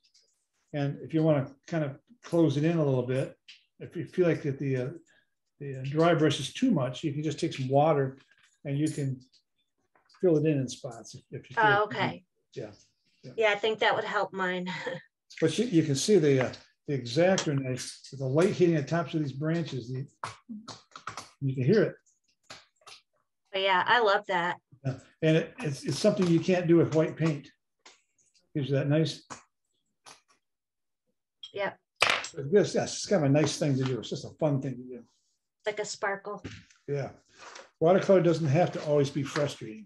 And if you want to kind of close it in a little bit, if you feel like that the, uh, the uh, dry brush is too much, you can just take some water and you can fill it in in spots. if- if you feel Oh, okay. Yeah. Yeah, I think that would help mine. [LAUGHS] But you, you can see the, uh, the exact nice, with the light hitting the tops of these branches, the, you can hear it. But yeah, I love that. And it, it's, it's something you can't do with white paint. Gives you that nice. Yeah. It's just, yes, it's kind of a nice thing to do. It's just a fun thing to do. Like a sparkle. Yeah. Watercolor doesn't have to always be frustrating.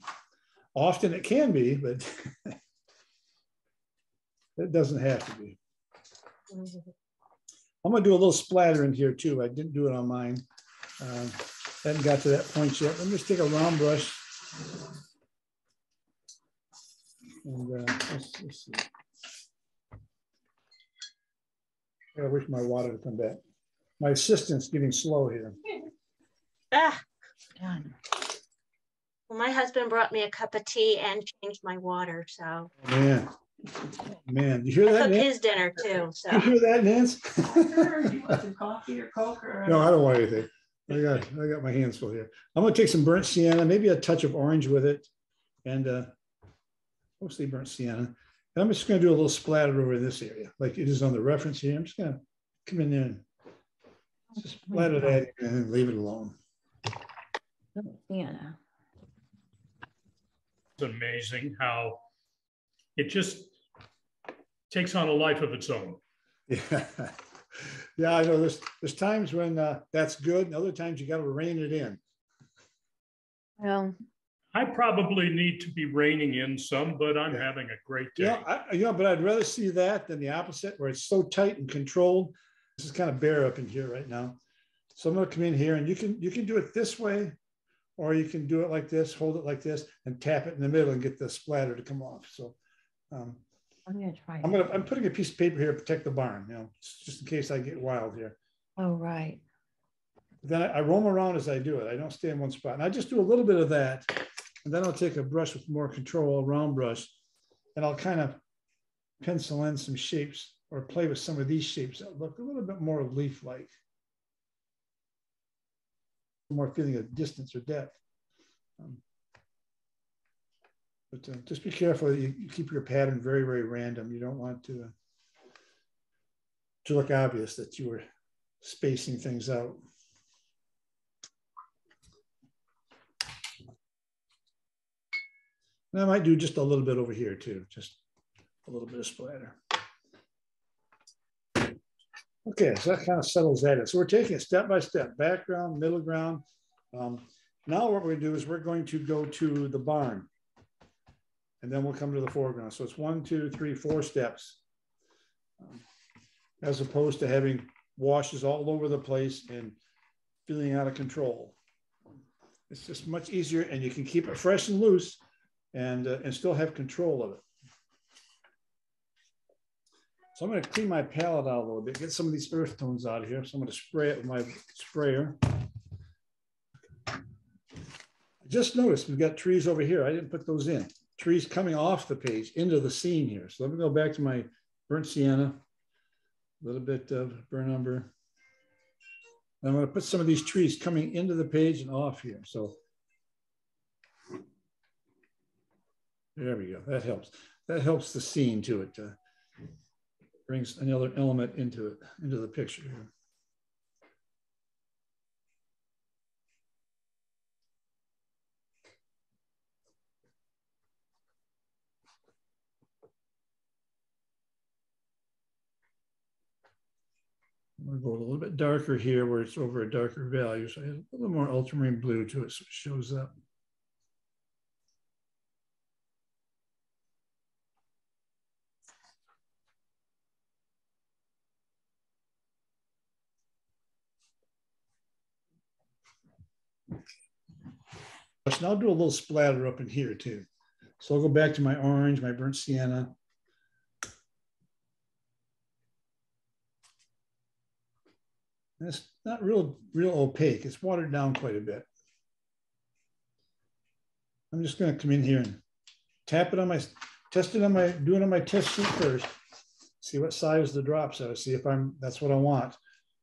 Often it can be, but [LAUGHS] it doesn't have to be. I'm gonna do a little splatter in here too. I didn't do it on mine. Um, Hadn't got to that point yet. Let me just take a round brush. And uh, let's, let's see. I wish my water to come back. My assistant's getting slow here. Ah, Done. well, my husband brought me a cup of tea and changed my water, so Man, man, you hear I that, took Nance? his dinner too, so. You hear that, Nance? Sure, you want some coffee or Coke or? No, I don't want anything. I got, I got my hands full here. I'm gonna take some burnt sienna, maybe a touch of orange with it. And uh, mostly burnt sienna. And I'm just gonna do a little splatter over this area, like it is on the reference here. I'm just gonna come in there and just splatter that and then leave it alone. Yeah. It's amazing how it just takes on a life of its own. Yeah. [LAUGHS] Yeah, I know there's, there's times when uh, that's good and other times you gotta rein it in. Well, I probably need to be reining in some, but I'm Yeah. having a great Yeah, day. I, you know, but I'd rather see that than the opposite, where it's so tight and controlled. This is kind of bare up in here right now. So I'm gonna come in here and you can, you can do it this way, or you can do it like this, hold it like this, and tap it in the middle and get the splatter to come off. So um, I'm gonna try. I'm it. gonna, I'm putting a piece of paper here to protect the barn, you know, just in case I get wild here. Oh, right. Then I, I roam around as I do it. I don't stay in one spot. And I just do a little bit of that. And then I'll take a brush with more control, a round brush, and I'll kind of pencil in some shapes or play with some of these shapes that look a little bit more leaf-like. More feeling of distance or depth. Um, But uh, just be careful. You, you keep your pattern very, very random. You don't want to, uh, to look obvious that you were spacing things out. And I might do just a little bit over here too, just a little bit of splatter. Okay, so that kind of settles that in. So we're taking it step by step, background, middle ground. Um, now what we're gonna do is we're going to go to the barn. And then we'll come to the foreground. So it's one, two, three, four steps. Um, As opposed to having washes all over the place and feeling out of control. It's just much easier and you can keep it fresh and loose and, uh, and still have control of it. So I'm going to clean my palette out a little bit, get some of these earth tones out of here. So I'm going to spray it with my sprayer. I just noticed we've got trees over here. I didn't put those in. Trees coming off the page into the scene here. So let me go back to my burnt sienna, a little bit of burnt umber. I'm going to put some of these trees coming into the page and off here. So There we go. That helps. That helps the scene to it. Uh, brings another element into it, into the picture. here. Go a little bit darker here where it's over a darker value. So I a little more ultramarine blue to it so it shows up. So I'll do a little splatter up in here too. So I'll go back to my orange, my burnt sienna. And It's not real, real opaque. It's watered down quite a bit. I'm just gonna come in here and tap it on my, test it on my, do it on my test sheet first. See what size the drops are, see if I'm, that's what I want.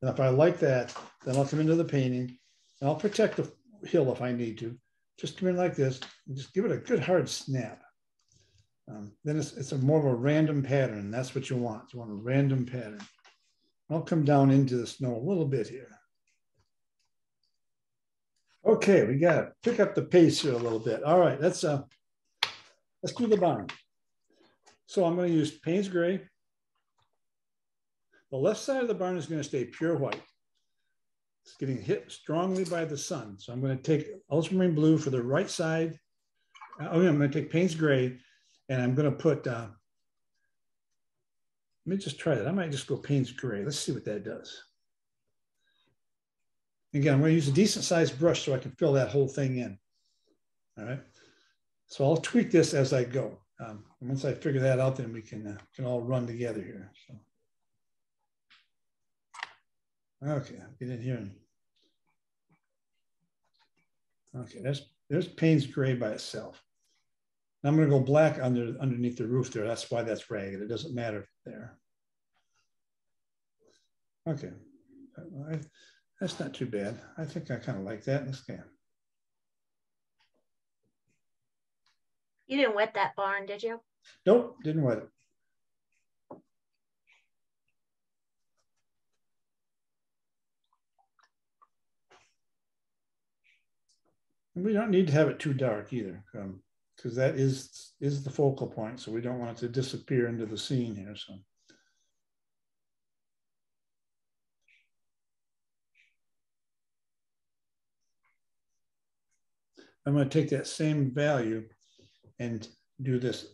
And if I like that, then I'll come into the painting and I'll protect the hill if I need to. Just come in like this and just give it a good hard snap. Um, then it's, it's a more of a random pattern. That's what you want. You want a random pattern. I'll come down into the snow a little bit here. Okay, we got to pick up the pace here a little bit. All right, let's uh, let's do the barn. So I'm going to use Payne's gray. The left side of the barn is going to stay pure white. It's getting hit strongly by the sun. So I'm going to take ultramarine blue for the right side. Oh, yeah, I'm going to take Payne's gray and I'm going to put, uh, let me just try that. I might just go Payne's gray. Let's see what that does. Again, I'm going to use a decent sized brush so I can fill that whole thing in. All right. So I'll tweak this as I go. Um, once I figure that out, then we can, uh, can all run together here. So. Okay, get in here. Okay, there's there's Payne's gray by itself. Now I'm going to go black under underneath the roof there. That's why that's ragged. It doesn't matter there. Okay, that's not too bad. I think I kind of like that. Let's go. You didn't wet that barn, did you? Nope, didn't wet it. We don't need to have it too dark either, um, because that is is the focal point. So we don't want it to disappear into the scene here. So. I'm going to take that same value and do this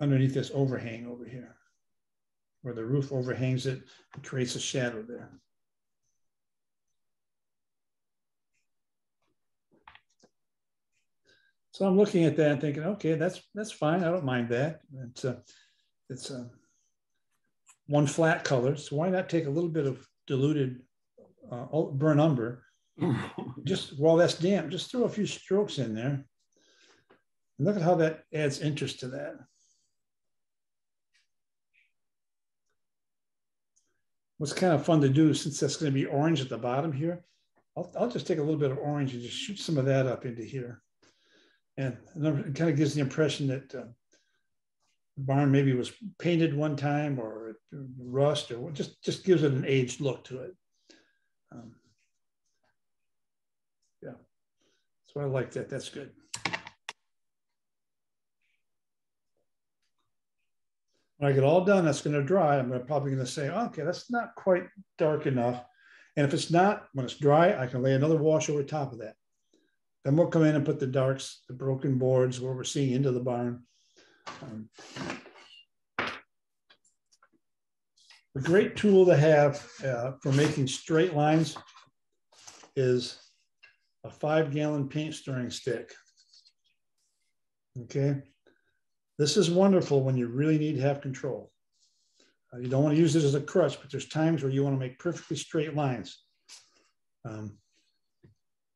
underneath this overhang over here, where the roof overhangs it, it creates a shadow there. So I'm looking at that and thinking, okay, that's that's fine. I don't mind that. It's a, it's a one flat color. So why not take a little bit of diluted uh, burnt umber? [LAUGHS] just while that's damp, just throw a few strokes in there. And look at how that adds interest to that. What's kind of fun to do since that's going to be orange at the bottom here, I'll, I'll just take a little bit of orange and just shoot some of that up into here. And it kind of gives the impression that uh, the barn maybe was painted one time or rust or just, just gives it an aged look to it. Um, yeah, so I like that. That's good. When I get all done, that's going to dry. I'm probably going to say, okay, that's not quite dark enough. And if it's not, when it's dry, I can lay another wash over top of that. Then we'll come in and put the darks, the broken boards where we're seeing into the barn. Um, a great tool to have uh, for making straight lines is a five gallon paint stirring stick. Okay. This is wonderful when you really need to have control. Uh, you don't want to use it as a crutch, but there's times where you want to make perfectly straight lines. Um,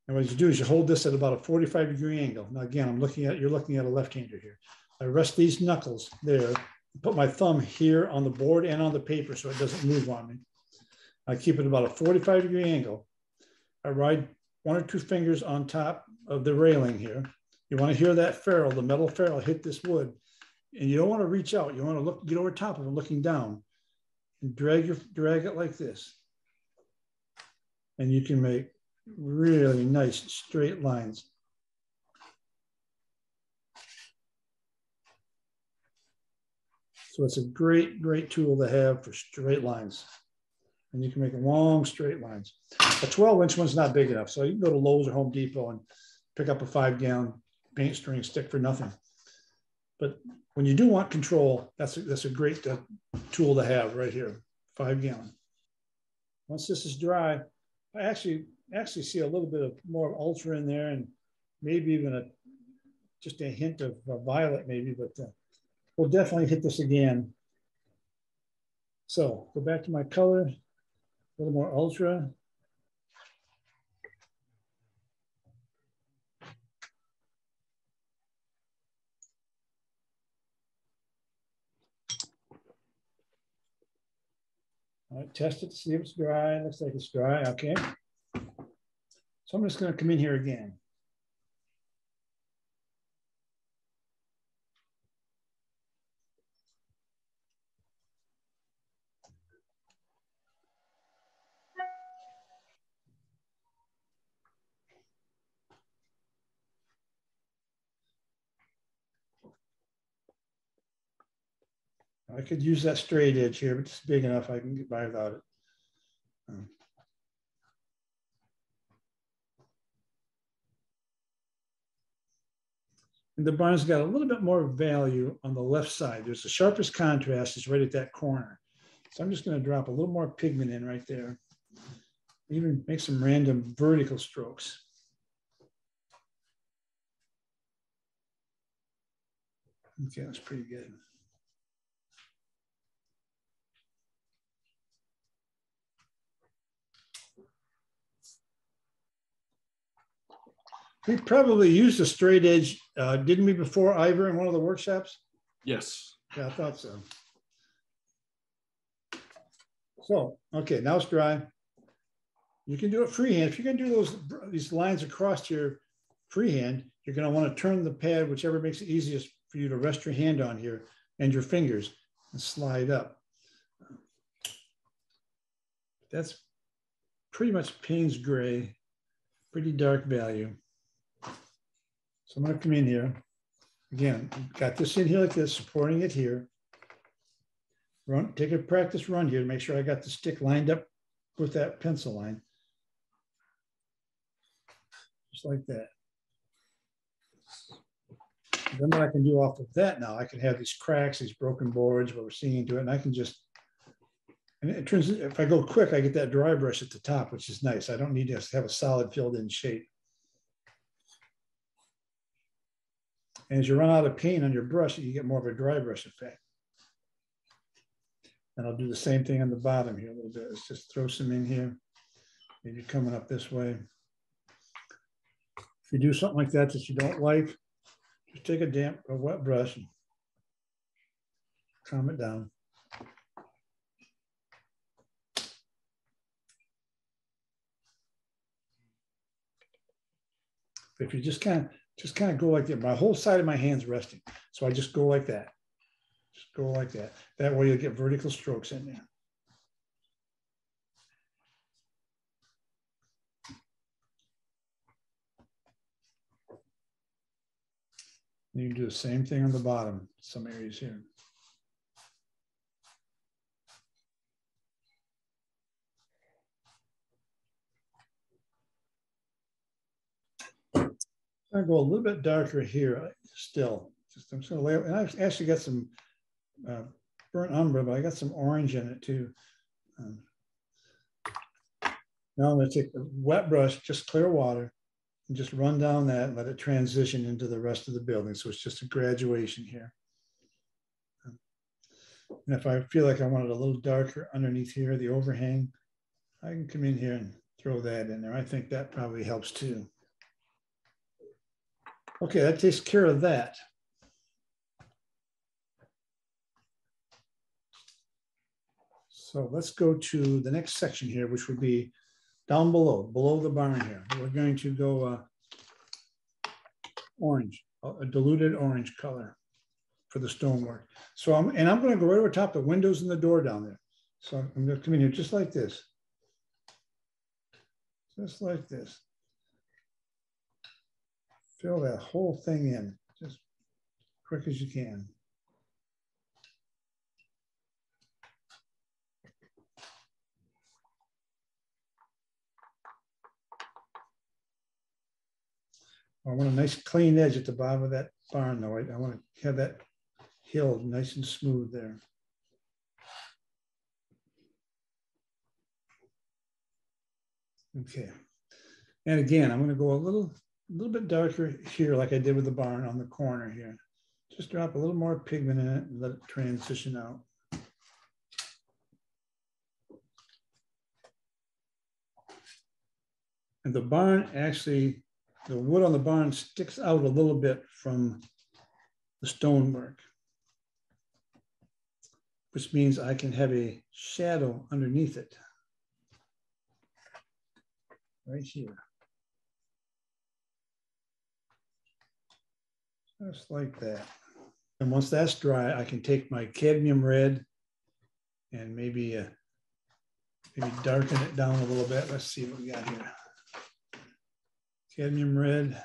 and what you do is you hold this at about a 45 degree angle. Now, again, I'm looking at, you're looking at a left-hander here. I rest these knuckles there, put my thumb here on the board and on the paper so it doesn't move on me. I keep it about a 45 degree angle. I ride one or two fingers on top of the railing here, You want to hear that ferrule, the metal ferrule hit this wood. And you don't want to reach out. You want to look, get over top of it, looking down. And drag your drag it like this. And you can make really nice straight lines. So it's a great, great tool to have for straight lines. And you can make long straight lines. A 12 inch one's not big enough. So you can go to Lowe's or Home Depot and pick up a five gallon paint string stick for nothing. But when you do want control, that's a, that's a great uh, tool to have right here, five gallon. Once this is dry, I actually actually see a little bit of more ultra in there and maybe even a just a hint of uh, violet maybe, but uh, we'll definitely hit this again. So go back to my color, a little more ultra. All right, test it, see if it's dry. Looks like it's dry, okay. So I'm just gonna come in here again. I could use that straight edge here, but it's big enough I can get by without it. Um, And the barn's got a little bit more value on the left side. There's the sharpest contrast is right at that corner. So I'm just gonna drop a little more pigment in right there. Even make some random vertical strokes. Okay, that's pretty good. We probably used a straight edge, uh, didn't we before Ivor in one of the workshops? Yes. Yeah, I thought so. So, okay, now it's dry. You can do it freehand. If you're gonna do those, these lines across here freehand, you're gonna wanna turn the pad, whichever makes it easiest for you to rest your hand on here and your fingers and slide up. That's pretty much Payne's gray, pretty dark value. So I'm gonna come in here. Again, got this in here like this, supporting it here. Run, take a practice run here to make sure I got the stick lined up with that pencil line. Just like that. Then what I can do off of that now, I can have these cracks, these broken boards, what we're seeing into it, and I can just, and it turns, if I go quick, I get that dry brush at the top, which is nice. I don't need to have a solid filled in shape. And as you run out of paint on your brush, you get more of a dry brush effect. And I'll do the same thing on the bottom here a little bit. Let's just throw some in here. Maybe coming up this way. If you do something like that that you don't like, just take a damp, a wet brush and calm it down. If you just kind of just kind of go like that. My whole side of my hand's resting. So I just go like that. Just go like that. That way you'll get vertical strokes in there. You can do the same thing on the bottom, some areas here. I'm gonna go a little bit darker here still. Just I'm just gonna lay and I've actually got some uh, burnt umber, but I got some orange in it too. Um, now I'm gonna take the wet brush, just clear water, and just run down that and let it transition into the rest of the building. So it's just a graduation here. Um, and if I feel like I want it a little darker underneath here, the overhang, I can come in here and throw that in there. I think that probably helps too. Okay, that takes care of that. So let's go to the next section here, which would be down below, below the barn here. We're going to go uh, orange, a diluted orange color for the stonework. So I'm, and I'm gonna go right over top the windows and the door down there. So I'm gonna come in here just like this. Just like this. Fill that whole thing in, just quick as you can. I want a nice clean edge at the bottom of that barn though. I, I want to have that hill nice and smooth there. Okay. And again, I'm going to go a little, a little bit darker here like I did with the barn on the corner here. Just drop a little more pigment in it and let it transition out. And the barn actually, the wood on the barn sticks out a little bit from the stonework. Which means I can have a shadow underneath it. Right here. Just like that. And once that's dry, I can take my cadmium red and maybe uh, maybe darken it down a little bit. Let's see what we got here. Cadmium red.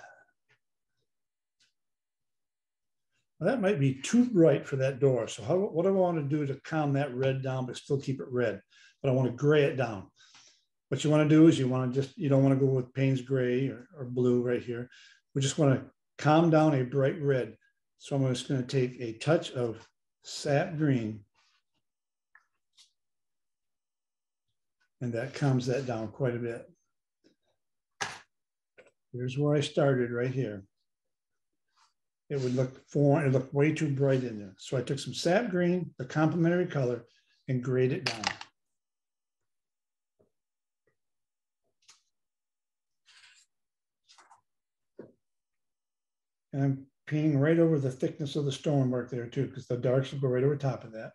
Well, that might be too bright for that door. So how, what do I want to do to calm that red down, but still keep it red? But I want to gray it down. What you want to do is you want to just, you don't want to go with Payne's gray or, or blue right here. We just want to calm down a bright red. So I'm just going to take a touch of sap green. And that calms that down quite a bit. Here's where I started right here. It would look foreign, it looked way too bright in there. So I took some sap green, the complementary color, and grayed it down. And I'm peeing right over the thickness of the stonework there too, because the darks will go right over top of that.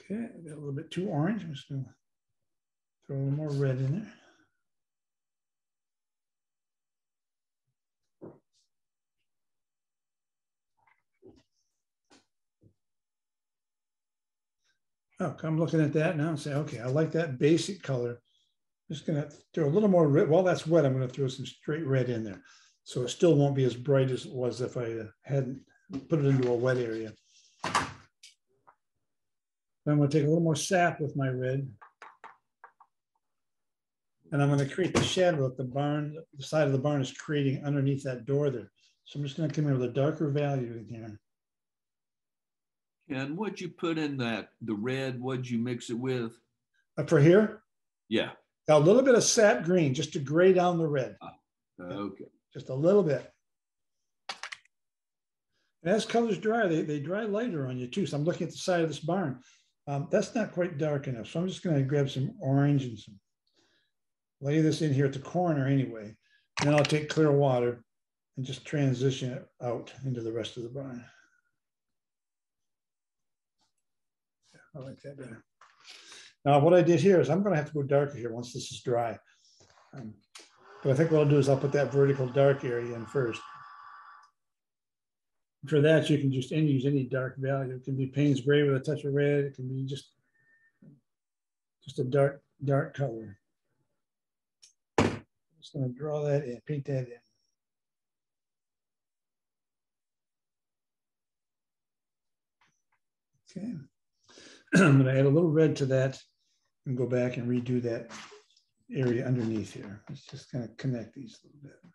Okay, got a little bit too orange. I'm just gonna throw a little more red in there. Oh, I'm looking at that now and say, okay, I like that basic color. Just gonna throw a little more red. While that's wet, I'm gonna throw some straight red in there. So it still won't be as bright as it was if I hadn't put it into a wet area. Then I'm gonna take a little more sap with my red. And I'm gonna create the shadow that the barn, the side of the barn is creating underneath that door there. So I'm just gonna come in with a darker value in here. And what'd you put in that, the red, what'd you mix it with? Uh, For here, Yeah, a little bit of sap green, just to gray down the red, okay. just a little bit. And as colors dry, they, they dry lighter on you too. So I'm looking at the side of this barn. Um, that's not quite dark enough. So I'm just gonna grab some orange and some, lay this in here at the corner anyway. And then I'll take clear water and just transition it out into the rest of the barn. I like that better. Now, what I did here is I'm gonna have to go darker here once this is dry. Um, But I think what I'll do is I'll put that vertical dark area in first. For that, you can just any, use any dark value. It can be Payne's gray with a touch of red. It can be just, just a dark, dark color. Just gonna draw that in, paint that in. Okay. [CLEARS THROAT] I'm gonna add a little red to that and go back and redo that area underneath here. Let's just kind of connect these a little bit.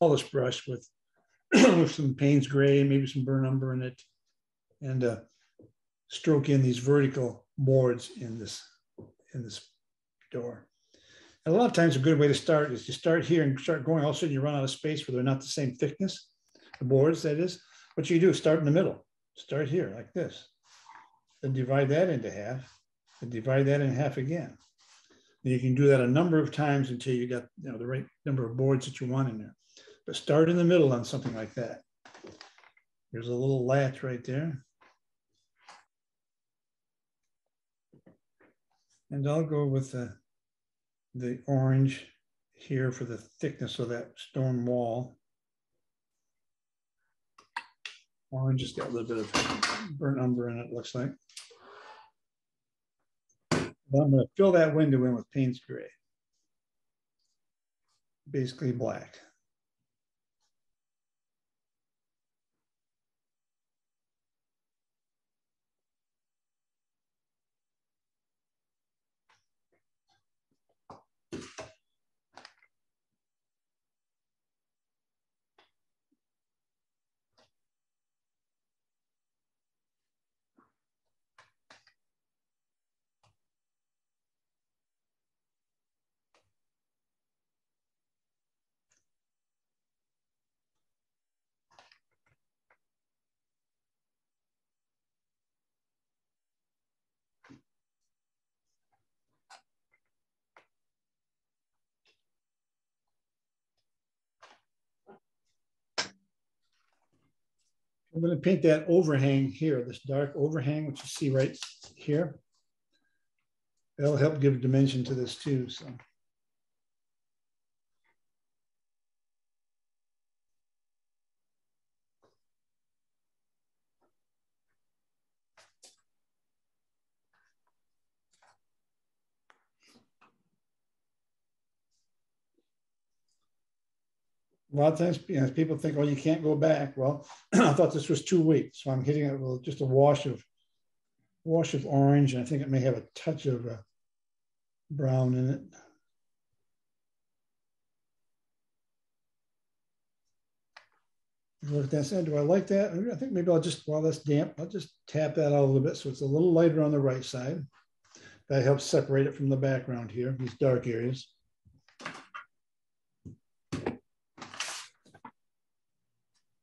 Polish brush with, [CLEARS THROAT] with some Payne's gray, maybe some burn umber in it, and uh, stroke in these vertical boards in this in this door. And a lot of times a good way to start is to start here and start going. All of a sudden you run out of space where they're not the same thickness, the boards that is. What you do is start in the middle. Start here like this. Then divide that into half and divide that in half again. And you can do that a number of times until you got you know the right number of boards that you want in there. But start in the middle on something like that. There's a little latch right there. And I'll go with the, the orange here for the thickness of that stone wall. Orange has got a little bit of burnt umber in it, looks like. But I'm gonna fill that window in with Payne's gray. Basically black. I'm gonna paint that overhang here, this dark overhang, which you see right here. That'll help give dimension to this too, so. A lot of times, you know, people think, oh, you can't go back. Well, [CLEARS THROAT] I thought this was too weak, so I'm hitting it with just a wash of wash of orange, and I think it may have a touch of uh, brown in it. Look at that. Do I like that? I think maybe I'll just, while that's damp, I'll just tap that out a little bit so it's a little lighter on the right side. That helps separate it from the background here, these dark areas.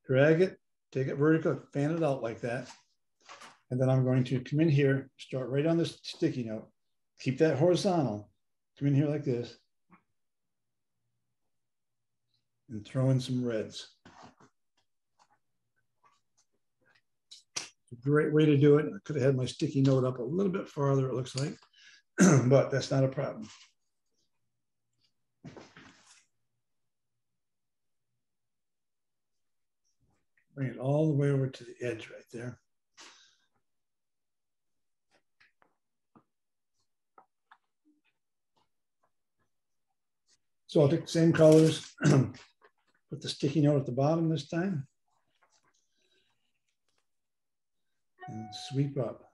Drag it, take it vertical, fan it out like that. And then I'm going to come in here, start right on this sticky note, keep that horizontal, come in here like this, and throw in some reds. Great way to do it. I could have had my sticky note up a little bit farther, it looks like, [CLEARS THROAT] but that's not a problem. Bring it all the way over to the edge right there. So I'll take the same colors, [CLEARS THROAT] put the sticky note at the bottom this time. And sweep up.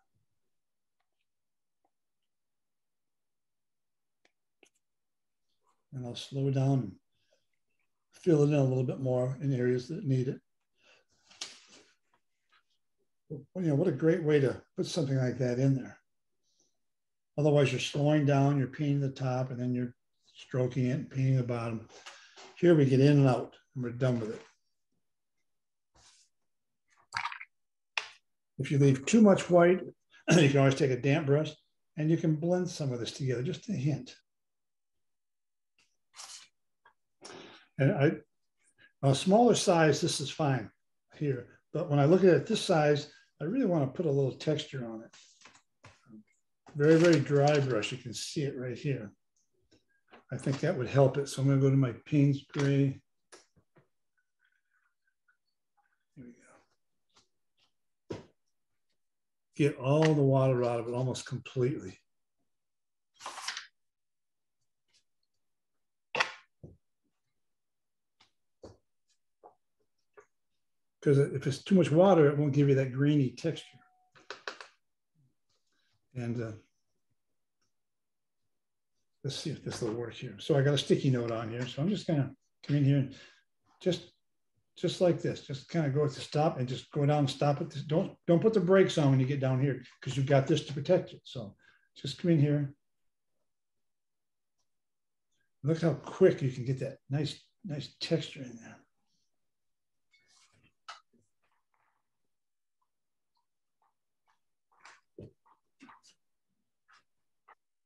And I'll slow down and fill it in a little bit more in areas that need it you know, what a great way to put something like that in there. Otherwise, you're slowing down, you're painting the top, and then you're stroking it and painting the bottom. Here we get in and out, and we're done with it. If you leave too much white, [CLEARS THROAT] you can always take a damp brush and you can blend some of this together, just a hint. And I, a smaller size, this is fine here. But when I look at it this size, I really want to put a little texture on it. Very, very dry brush. You can see it right here. I think that would help it. So I'm going to go to my Payne's Gray. Here we go. Get all the water out of it almost completely. Because if it's too much water, it won't give you that grainy texture. And uh, let's see if this will work here. So I got a sticky note on here. So I'm just gonna come in here and just, just like this, just kind of go to stop and just go down and stop it. Don't, don't put the brakes on when you get down here because you've got this to protect it. So just come in here. Look how quick you can get that nice, nice texture in there.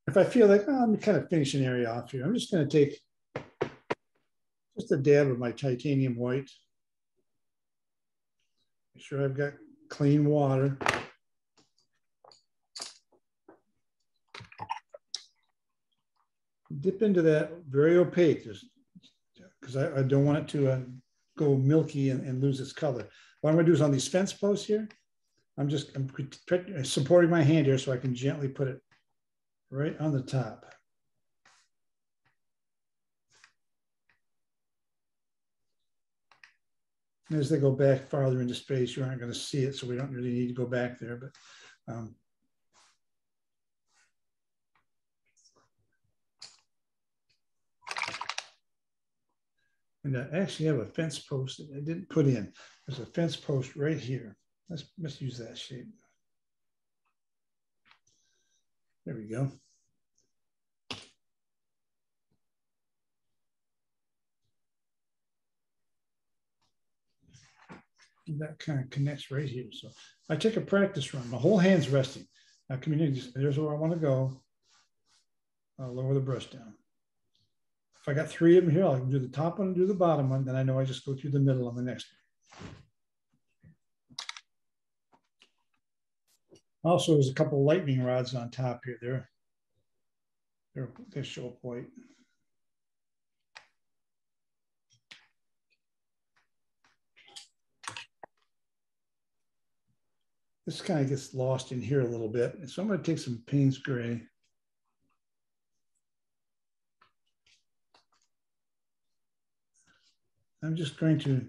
If I feel like oh, I'm kind of finishing area off here, I'm just going to take just a dab of my titanium white. Make sure I've got clean water. dip into that very opaque, just because I, I don't want it to uh, go milky and, and lose its color. What I'm gonna do is on these fence posts here, I'm just, I'm supporting my hand here so I can gently put it right on the top. And as they go back farther into space, you aren't going to see it, so we don't really need to go back there. But um, and I actually have a fence post that I didn't put in. There's a fence post right here. Let's let's use that shape. There we go. that kind of connects right here. So I take a practice run, my whole hand's resting. Now in, there's where I want to go. I'll lower the brush down. If I got three of them here, I can do the top one and do the bottom one. Then I know I just go through the middle on the next one. Also, there's a couple lightning rods on top here. They're, they're, they show up white. This kind of gets lost in here a little bit. So I'm going to take some Payne's Gray. I'm just going to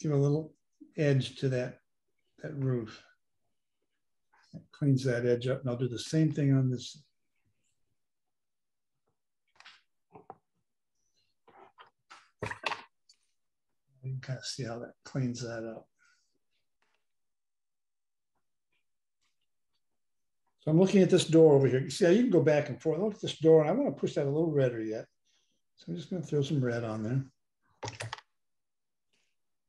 give a little edge to that, that roof. Cleans that edge up and I'll do the same thing on this. You can kind of see how that cleans that up. So I'm looking at this door over here. You see, you can go back and forth. Look at this door, and I want to push that a little redder yet. So I'm just going to throw some red on there.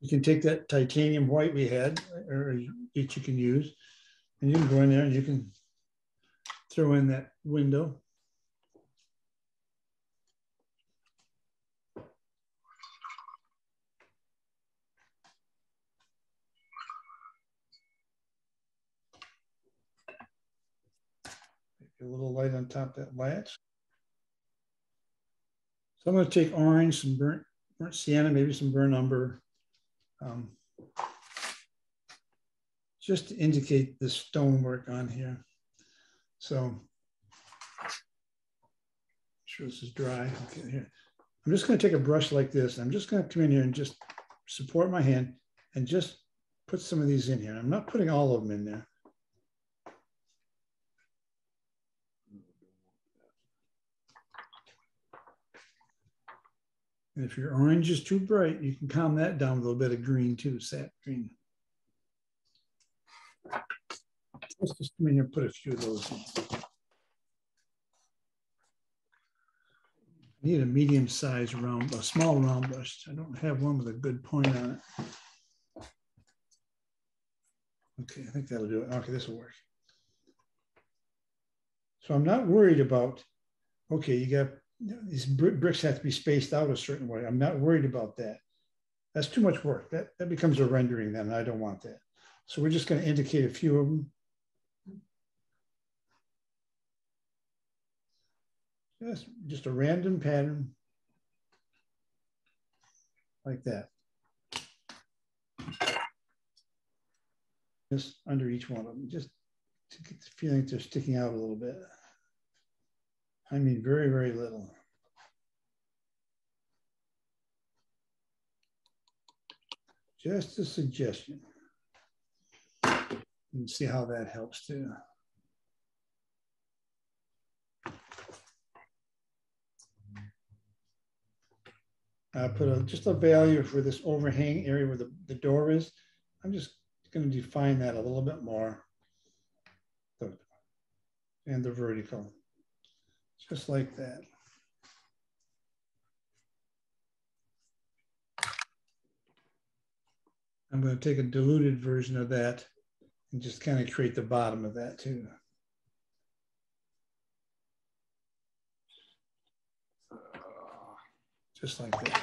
You can take that titanium white we had, or each you can use, and you can go in there and you can throw in that window. a little light on top that latch. So I'm going to take orange, some burnt, burnt sienna, maybe some burnt umber, um, just to indicate the stonework on here. So, sure this is dry. Okay, here. I'm just going to take a brush like this. I'm just going to come in here and just support my hand and just put some of these in here. I'm not putting all of them in there. And if your orange is too bright, you can calm that down with a little bit of green too, sap green. Let's just come in here and put a few of those in. I need a medium sized round, a small round brush. I don't have one with a good point on it. Okay, I think that'll do it. Okay, this will work. So I'm not worried about, okay, you got these bricks have to be spaced out a certain way. I'm not worried about that. That's too much work. That, that becomes a rendering then. I don't want that. So we're just going to indicate a few of them. Just, just a random pattern like that. Just under each one of them, just to get the feeling they're sticking out a little bit. I mean, very, very little. Just a suggestion. And see how that helps too. I put a, just a value for this overhang area where the, the door is. I'm just going to define that a little bit more. And the vertical just like that. I'm going to take a diluted version of that and just kind of create the bottom of that too. Just like that.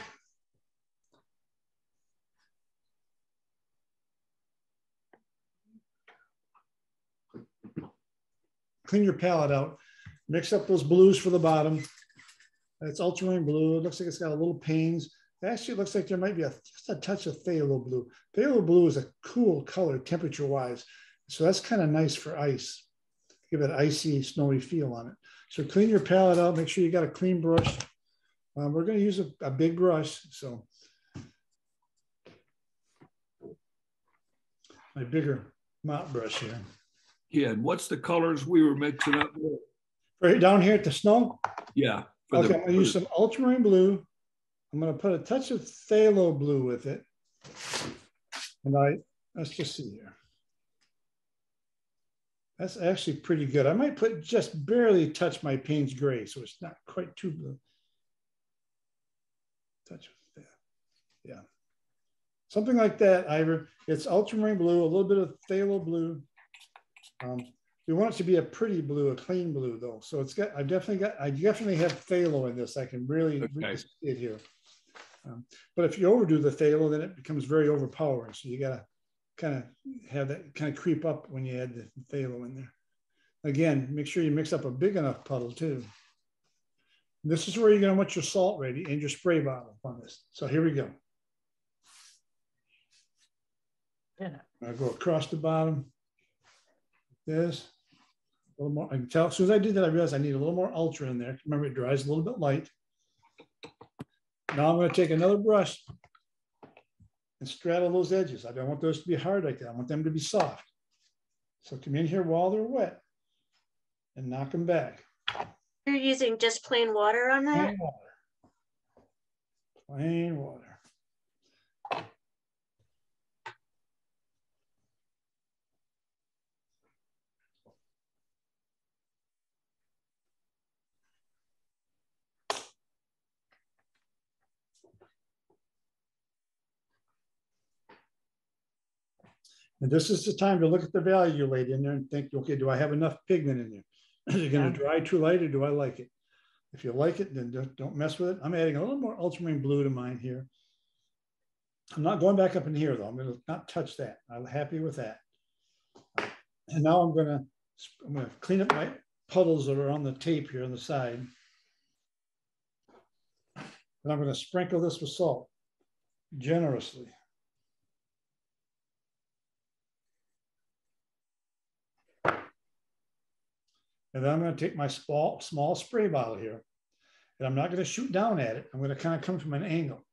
Clean your palette out Mix up those blues for the bottom. It's ultramarine blue. It looks like it's got a little Payne's. Actually, looks like there might be a, just a touch of phthalo blue. Phthalo blue is a cool color temperature wise. So that's kind of nice for ice. Give it an icy, snowy feel on it. So clean your palette out. Make sure you got a clean brush. Um, we're going to use a, a big brush. So my bigger mop brush here. Yeah, and what's the colors we were mixing up with? Right down here at the snow. Yeah. for the- Okay, I'm gonna use some ultramarine blue. I'm gonna put a touch of phthalo blue with it. And I, let's just see here. That's actually pretty good. I might put just barely touch my Payne's gray, so it's not quite too blue. Touch of that, yeah. Something like that, Ivor. It's ultramarine blue, a little bit of phthalo blue. Um, we want it to be a pretty blue, a clean blue though. So it's got, I definitely got, I definitely have phthalo in this. I can really, really see it here. Um, but if you overdo the phthalo, then it becomes very overpowering. So you gotta kind of have that kind of creep up when you add the phthalo in there. Again, make sure you mix up a big enough puddle too. This is where you're gonna want your salt ready and your spray bottle on this. So here we go. I'll go across the bottom. This. A little more, I can tell, as soon as I did that, I realized I need a little more ultra in there. Remember, it dries a little bit light. Now I'm gonna take another brush and straddle those edges. I don't want those to be hard like that. I want them to be soft. So come in here while they're wet and knock them back. You're using just plain water on that? Plain water. Plain water. And this is the time to look at the value you laid in there and think, okay, do I have enough pigment in there? [CLEARS THROAT] Is it gonna Yeah. dry too light or do I like it? If you like it, then don't, mess with it. I'm adding a little more ultramarine blue to mine here. I'm not going back up in here though. I'm gonna not touch that. I'm happy with that. And now I'm gonna, I'm gonna clean up my puddles that are on the tape here on the side. And I'm gonna sprinkle this with salt generously. And then I'm going to take my small, small spray bottle here, and I'm not going to shoot down at it. I'm going to kind of come from an angle.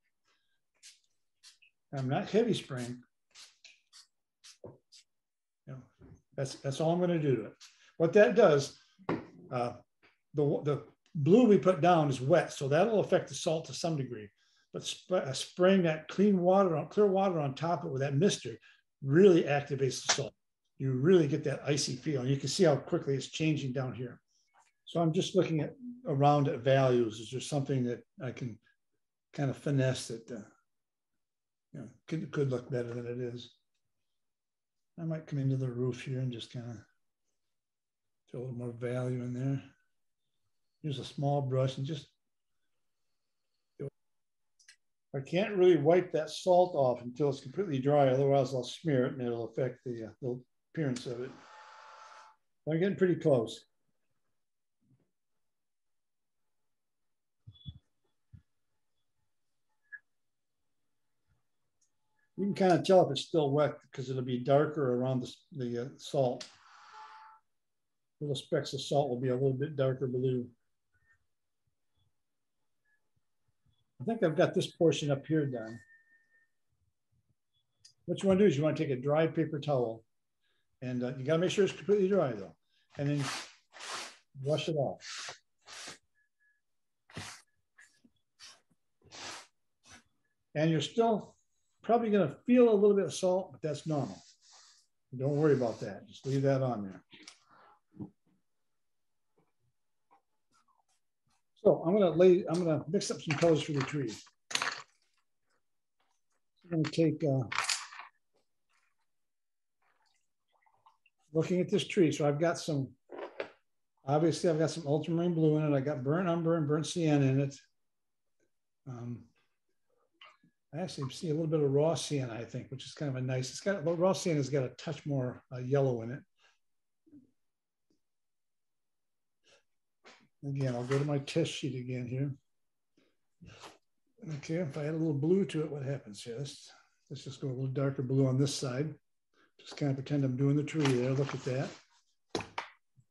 I'm not heavy spraying. You know, that's that's all I'm going to do to it. What that does, uh, the the blue we put down is wet, so that'll affect the salt to some degree. But sp- uh, spraying that clean water on clear water on top of it with that mister really activates the salt you really get that icy feel. And you can see how quickly it's changing down here. So I'm just looking at around at values. Is there something that I can kind of finesse that, uh, you know, could, could look better than it is? I might come into the roof here and just kind of throw a little more value in there. Use a small brush and just I can't really wipe that salt off until it's completely dry. Otherwise, I'll smear it and it'll affect the, uh, the appearance of it. I'm getting pretty close. You can kind of tell if it's still wet because it'll be darker around the, the uh, salt. Little specks of salt will be a little bit darker blue. I think I've got this portion up here done. What you want to do is you want to take a dry paper towel and uh, you got to make sure it's completely dry though, and then wash it off. And you're still probably going to feel a little bit of salt, but that's normal. Don't worry about that. Just leave that on there. So I'm going to lay, I'm going to mix up some colors for the tree. I'm going to take, uh, looking at this tree, so I've got some, obviously I've got some ultramarine blue in it. I got burnt umber and burnt sienna in it. Um, I actually see a little bit of raw sienna, I think, which is kind of a nice, it's got, raw sienna's got a touch more uh, yellow in it. Again, I'll go to my test sheet again here. Okay, if I add a little blue to it, what happens? let's, let's just go a little darker blue on this side. Just kind of pretend I'm doing the tree there. Look at that.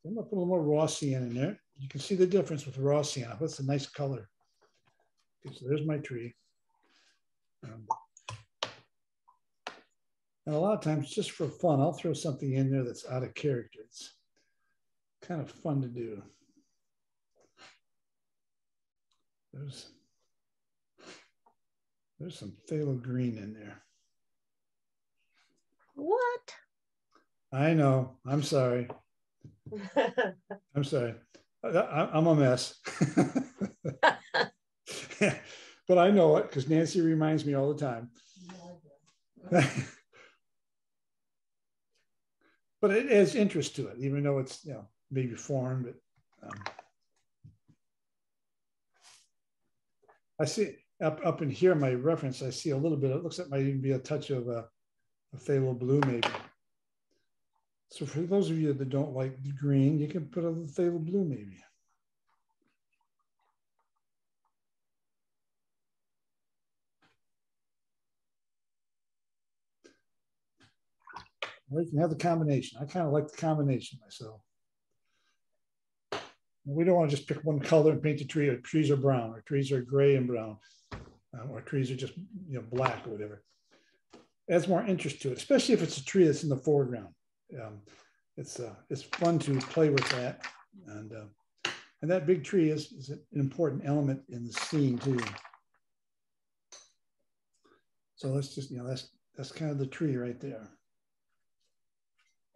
I'm gonna put a little more raw sienna in there. You can see the difference with raw sienna. That's a nice color. Okay, so there's my tree. Um, and a lot of times, just for fun, I'll throw something in there that's out of character. It's kind of fun to do. There's there's some phthalo green in there. What? I know. I'm sorry. [LAUGHS] I'm sorry. I, am a mess. [LAUGHS] but I know it because Nancy reminds me all the time. [LAUGHS] but it has interest to it, even though it's you know maybe foreign. But um, I see up up in here my reference. I see a little bit. It looks like it might even be a touch of a, a phthalo blue, maybe. So for those of you that don't like the green, you can put a phthalo blue, maybe. Or you can have the combination. I kind of like the combination myself. We don't want to just pick one color and paint the tree. Or trees are brown, or trees are gray and brown, uh, or trees are just you know black or whatever. Adds more interest to it, especially if it's a tree that's in the foreground. Um, it's uh, it's fun to play with that, and uh, and that big tree is, is an important element in the scene too. So let's just you know that's that's kind of the tree right there.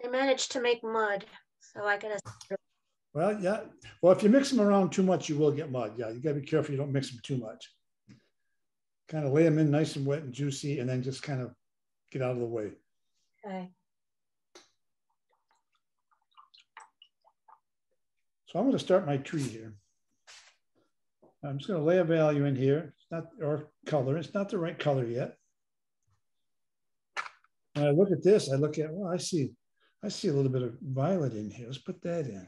They managed to make mud, so I gotta. Well, yeah. Well, if you mix them around too much, you will get mud. Yeah, you gotta be careful you don't mix them too much. Kind of lay them in nice and wet and juicy, and then just kind of get out of the way. Okay. So I'm going to start my tree here. I'm just going to lay a value in here. It's not or color. It's not the right color yet. When I look at this, I look at well, I see I see a little bit of violet in here. Let's put that in.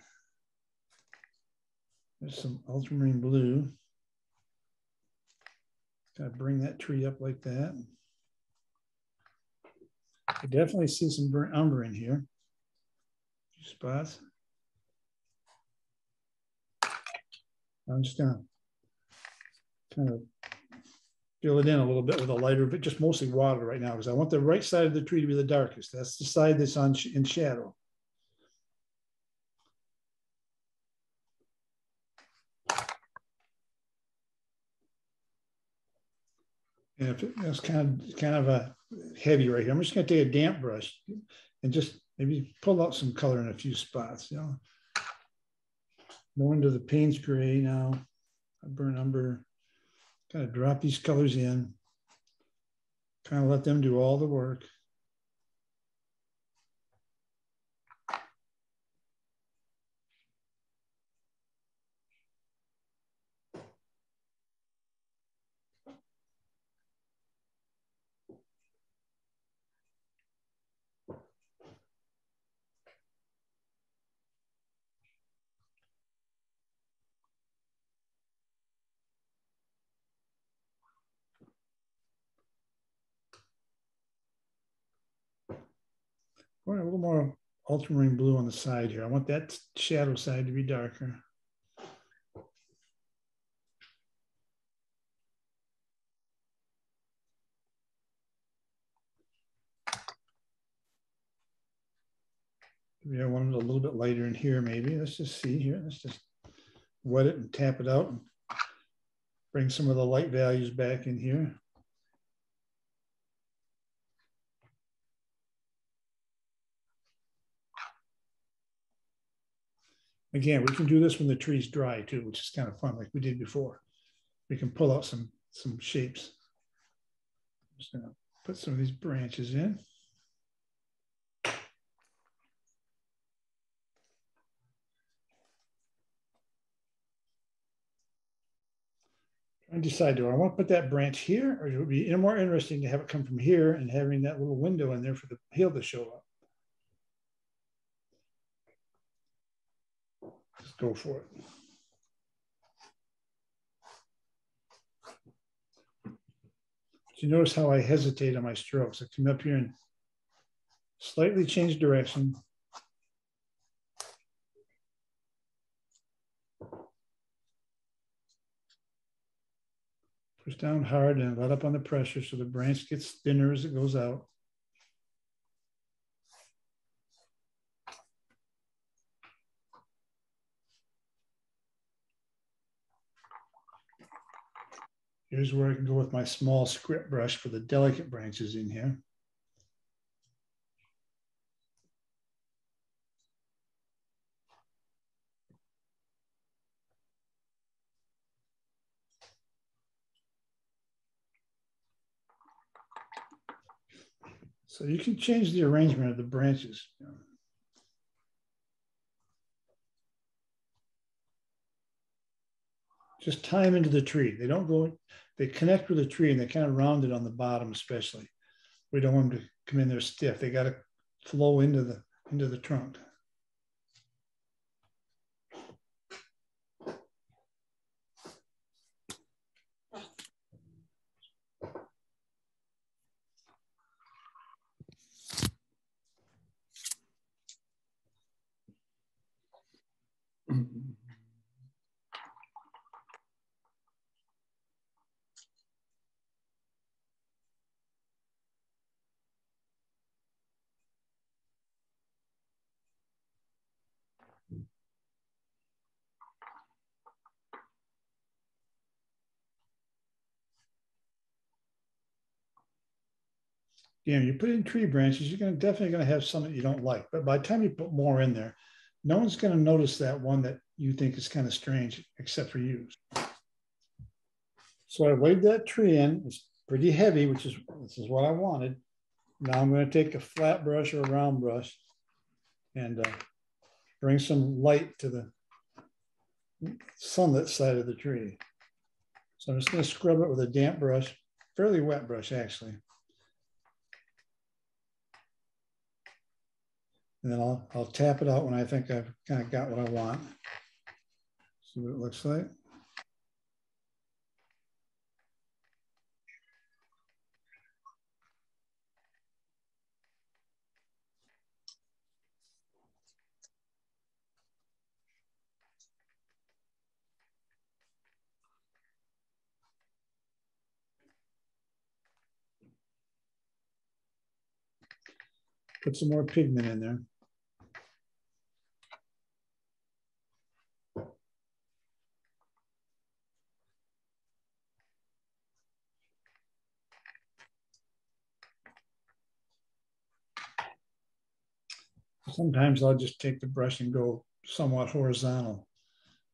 There's some ultramarine blue. Kind of bring that tree up like that. I definitely see some burnt umber in here. Spots. I'm just gonna kind of fill it in a little bit with a lighter, but just mostly water right now because I want the right side of the tree to be the darkest. That's the side that's on in shadow. And if it's kind of kind of a heavy right here, I'm just going to take a damp brush and just maybe pull out some color in a few spots. You know, more into the Payne's gray now. I burn umber kind of drop these colors in, kind of let them do all the work. A little more ultramarine blue on the side here. I want that shadow side to be darker. Maybe I want it a little bit lighter in here, maybe. Let's just see here. Let's just wet it and tap it out and bring some of the light values back in here. Again, we can do this when the tree's dry too, which is kind of fun, like we did before. We can pull out some, some shapes. I'm just gonna put some of these branches in. and decide, do I want to put that branch here or it would be more interesting to have it come from here and having that little window in there for the heel to show up? Go for it. Do you notice how I hesitate on my strokes? I come up here and slightly change direction. Push down hard and let up on the pressure so the branch gets thinner as it goes out. Here's where I can go with my small script brush for the delicate branches in here. So you can change the arrangement of the branches. Just tie them into the tree. They don't go, they connect with the tree and they kind of round it on the bottom, especially. We don't want them to come in there stiff. They got to flow into the into the trunk. You know, you put in tree branches, you're gonna definitely gonna have some that you don't like. But by the time you put more in there, no one's gonna notice that one that you think is kind of strange, except for you. So I laid that tree in. It's pretty heavy, which is this is what I wanted. Now I'm going to take a flat brush or a round brush and uh, bring some light to the sunlit side of the tree. So I'm just going to scrub it with a damp brush, fairly wet brush actually. And then I'll, I'll tap it out when I think I've kind of got what I want. See what it looks like. Put some more pigment in there. Sometimes I'll just take the brush and go somewhat horizontal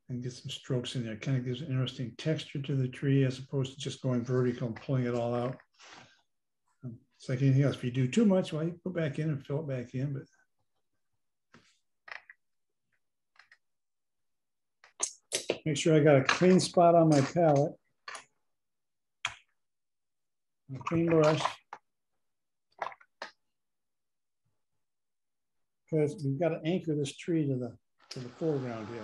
and get some strokes in there. Kind of gives an interesting texture to the tree as opposed to just going vertical and pulling it all out. Um, it's like anything else. If you do too much, well, you go back in and fill it back in. But make sure I got a clean spot on my palette. A clean brush. Because we've got to anchor this tree to the to the foreground here.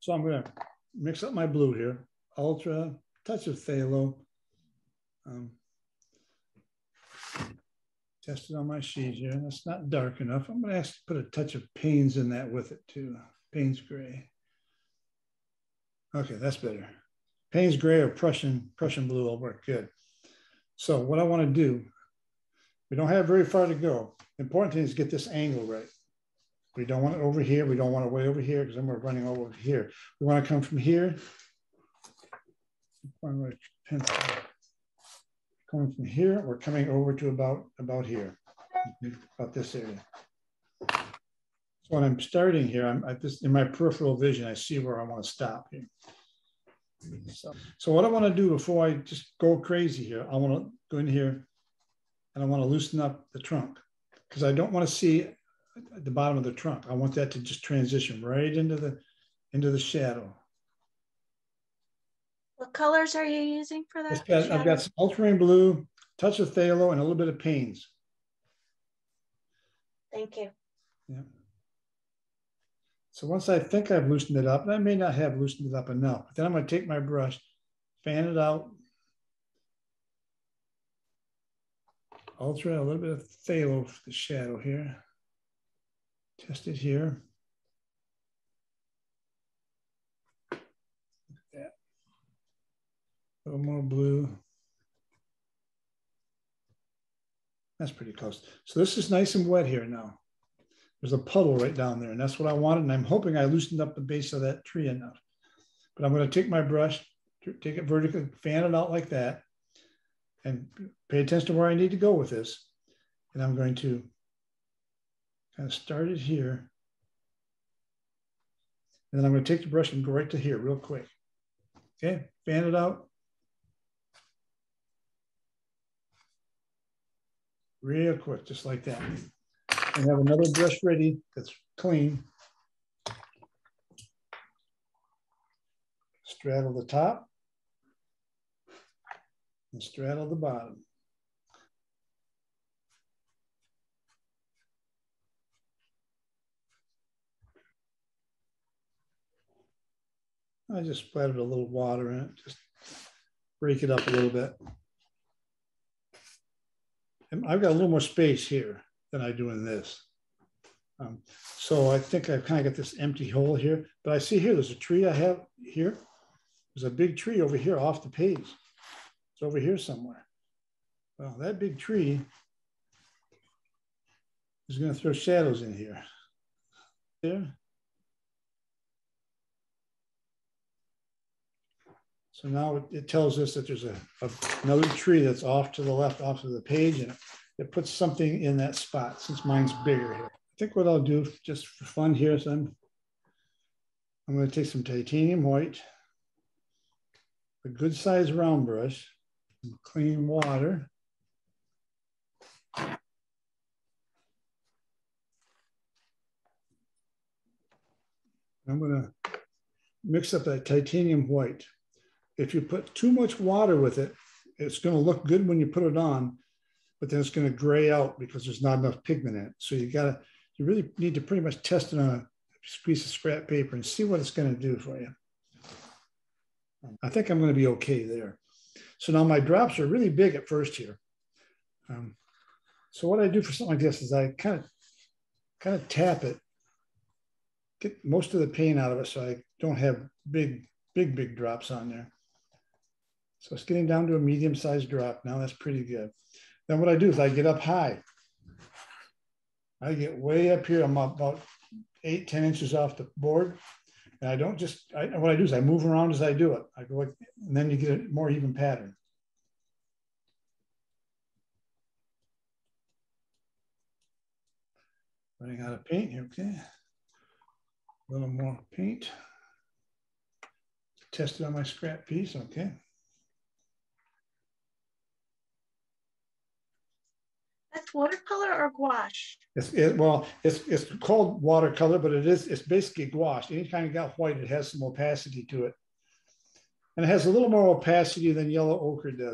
So I'm going to mix up my blue here, ultra, touch of phthalo. Um, test it on my sheet here. That's not dark enough. I'm going to to put a touch of Payne's in that with it too. Payne's gray. Okay, that's better. Payne's gray or Prussian Prussian blue will work good. So what I want to do, we don't have very far to go important thing is get this angle right. We don't want it over here. We don't want it way over here because then we're running over here. We want to come from here. Coming from here, we're coming over to about, about here, about this area. So when I'm starting here, I'm at this in my peripheral vision, I see where I want to stop here. So, so what I want to do before I just go crazy here, I want to go in here and I want to loosen up the trunk because I don't want to see the bottom of the trunk. I want that to just transition right into the into the shadow. What colors are you using for that? Got, I've got some ultramarine blue, touch of phthalo, and a little bit of Payne's. Thank you. Yeah. So once I think I've loosened it up, and I may not have loosened it up enough, but then I'm going to take my brush, fan it out, Ultra, a little bit of phthalo for the shadow here. Test it here. That. A little more blue. That's pretty close. So this is nice and wet here now. There's a puddle right down there, and that's what I wanted. And I'm hoping I loosened up the base of that tree enough. But I'm going to take my brush, take it vertically, fan it out like that, and pay attention to where I need to go with this. And I'm going to kind of start it here. And then I'm going to take the brush and go right to here real quick. Okay, fan it out. Real quick, just like that. And have another brush ready that's clean. Straddle the top and straddle the bottom. I just splattered a little water in it, just break it up a little bit. And I've got a little more space here than I do in this. Um, so I think I've kind of got this empty hole here, but I see here, there's a tree I have here. There's a big tree over here off the page. It's over here somewhere. Well, that big tree is going to throw shadows in here. There. So now it, tells us that there's a, a, another tree that's off to the left, off of the page, and it, it puts something in that spot since mine's bigger here. I think what I'll do just for fun here is I'm, I'm going to take some titanium white, a good size round brush, some clean water. I'm going to mix up that titanium white. If you put too much water with it, it's going to look good when you put it on, but then it's going to gray out because there's not enough pigment in it. So you got to, you really need to pretty much test it on a piece of scrap paper and see what it's going to do for you. I think I'm going to be okay there. So now my drops are really big at first here. Um, so what I do for something like this is I kind of kind of tap it, get most of the paint out of it so I don't have big, big, big drops on there. So it's getting down to a medium sized drop. Now that's pretty good. Then what I do is I get up high. I get way up here. I'm about eight, 10 inches off the board. And I don't just, I, what I do is I move around as I do it. I go like, and then you get a more even pattern. Running out of paint here, okay. A little more paint. Test it on my scrap piece, okay. That's watercolor or gouache? It's, it, well, it's, it's called watercolor, but it is, it's basically gouache. Anytime you got white, it has some opacity to it. And it has a little more opacity than yellow ochre does.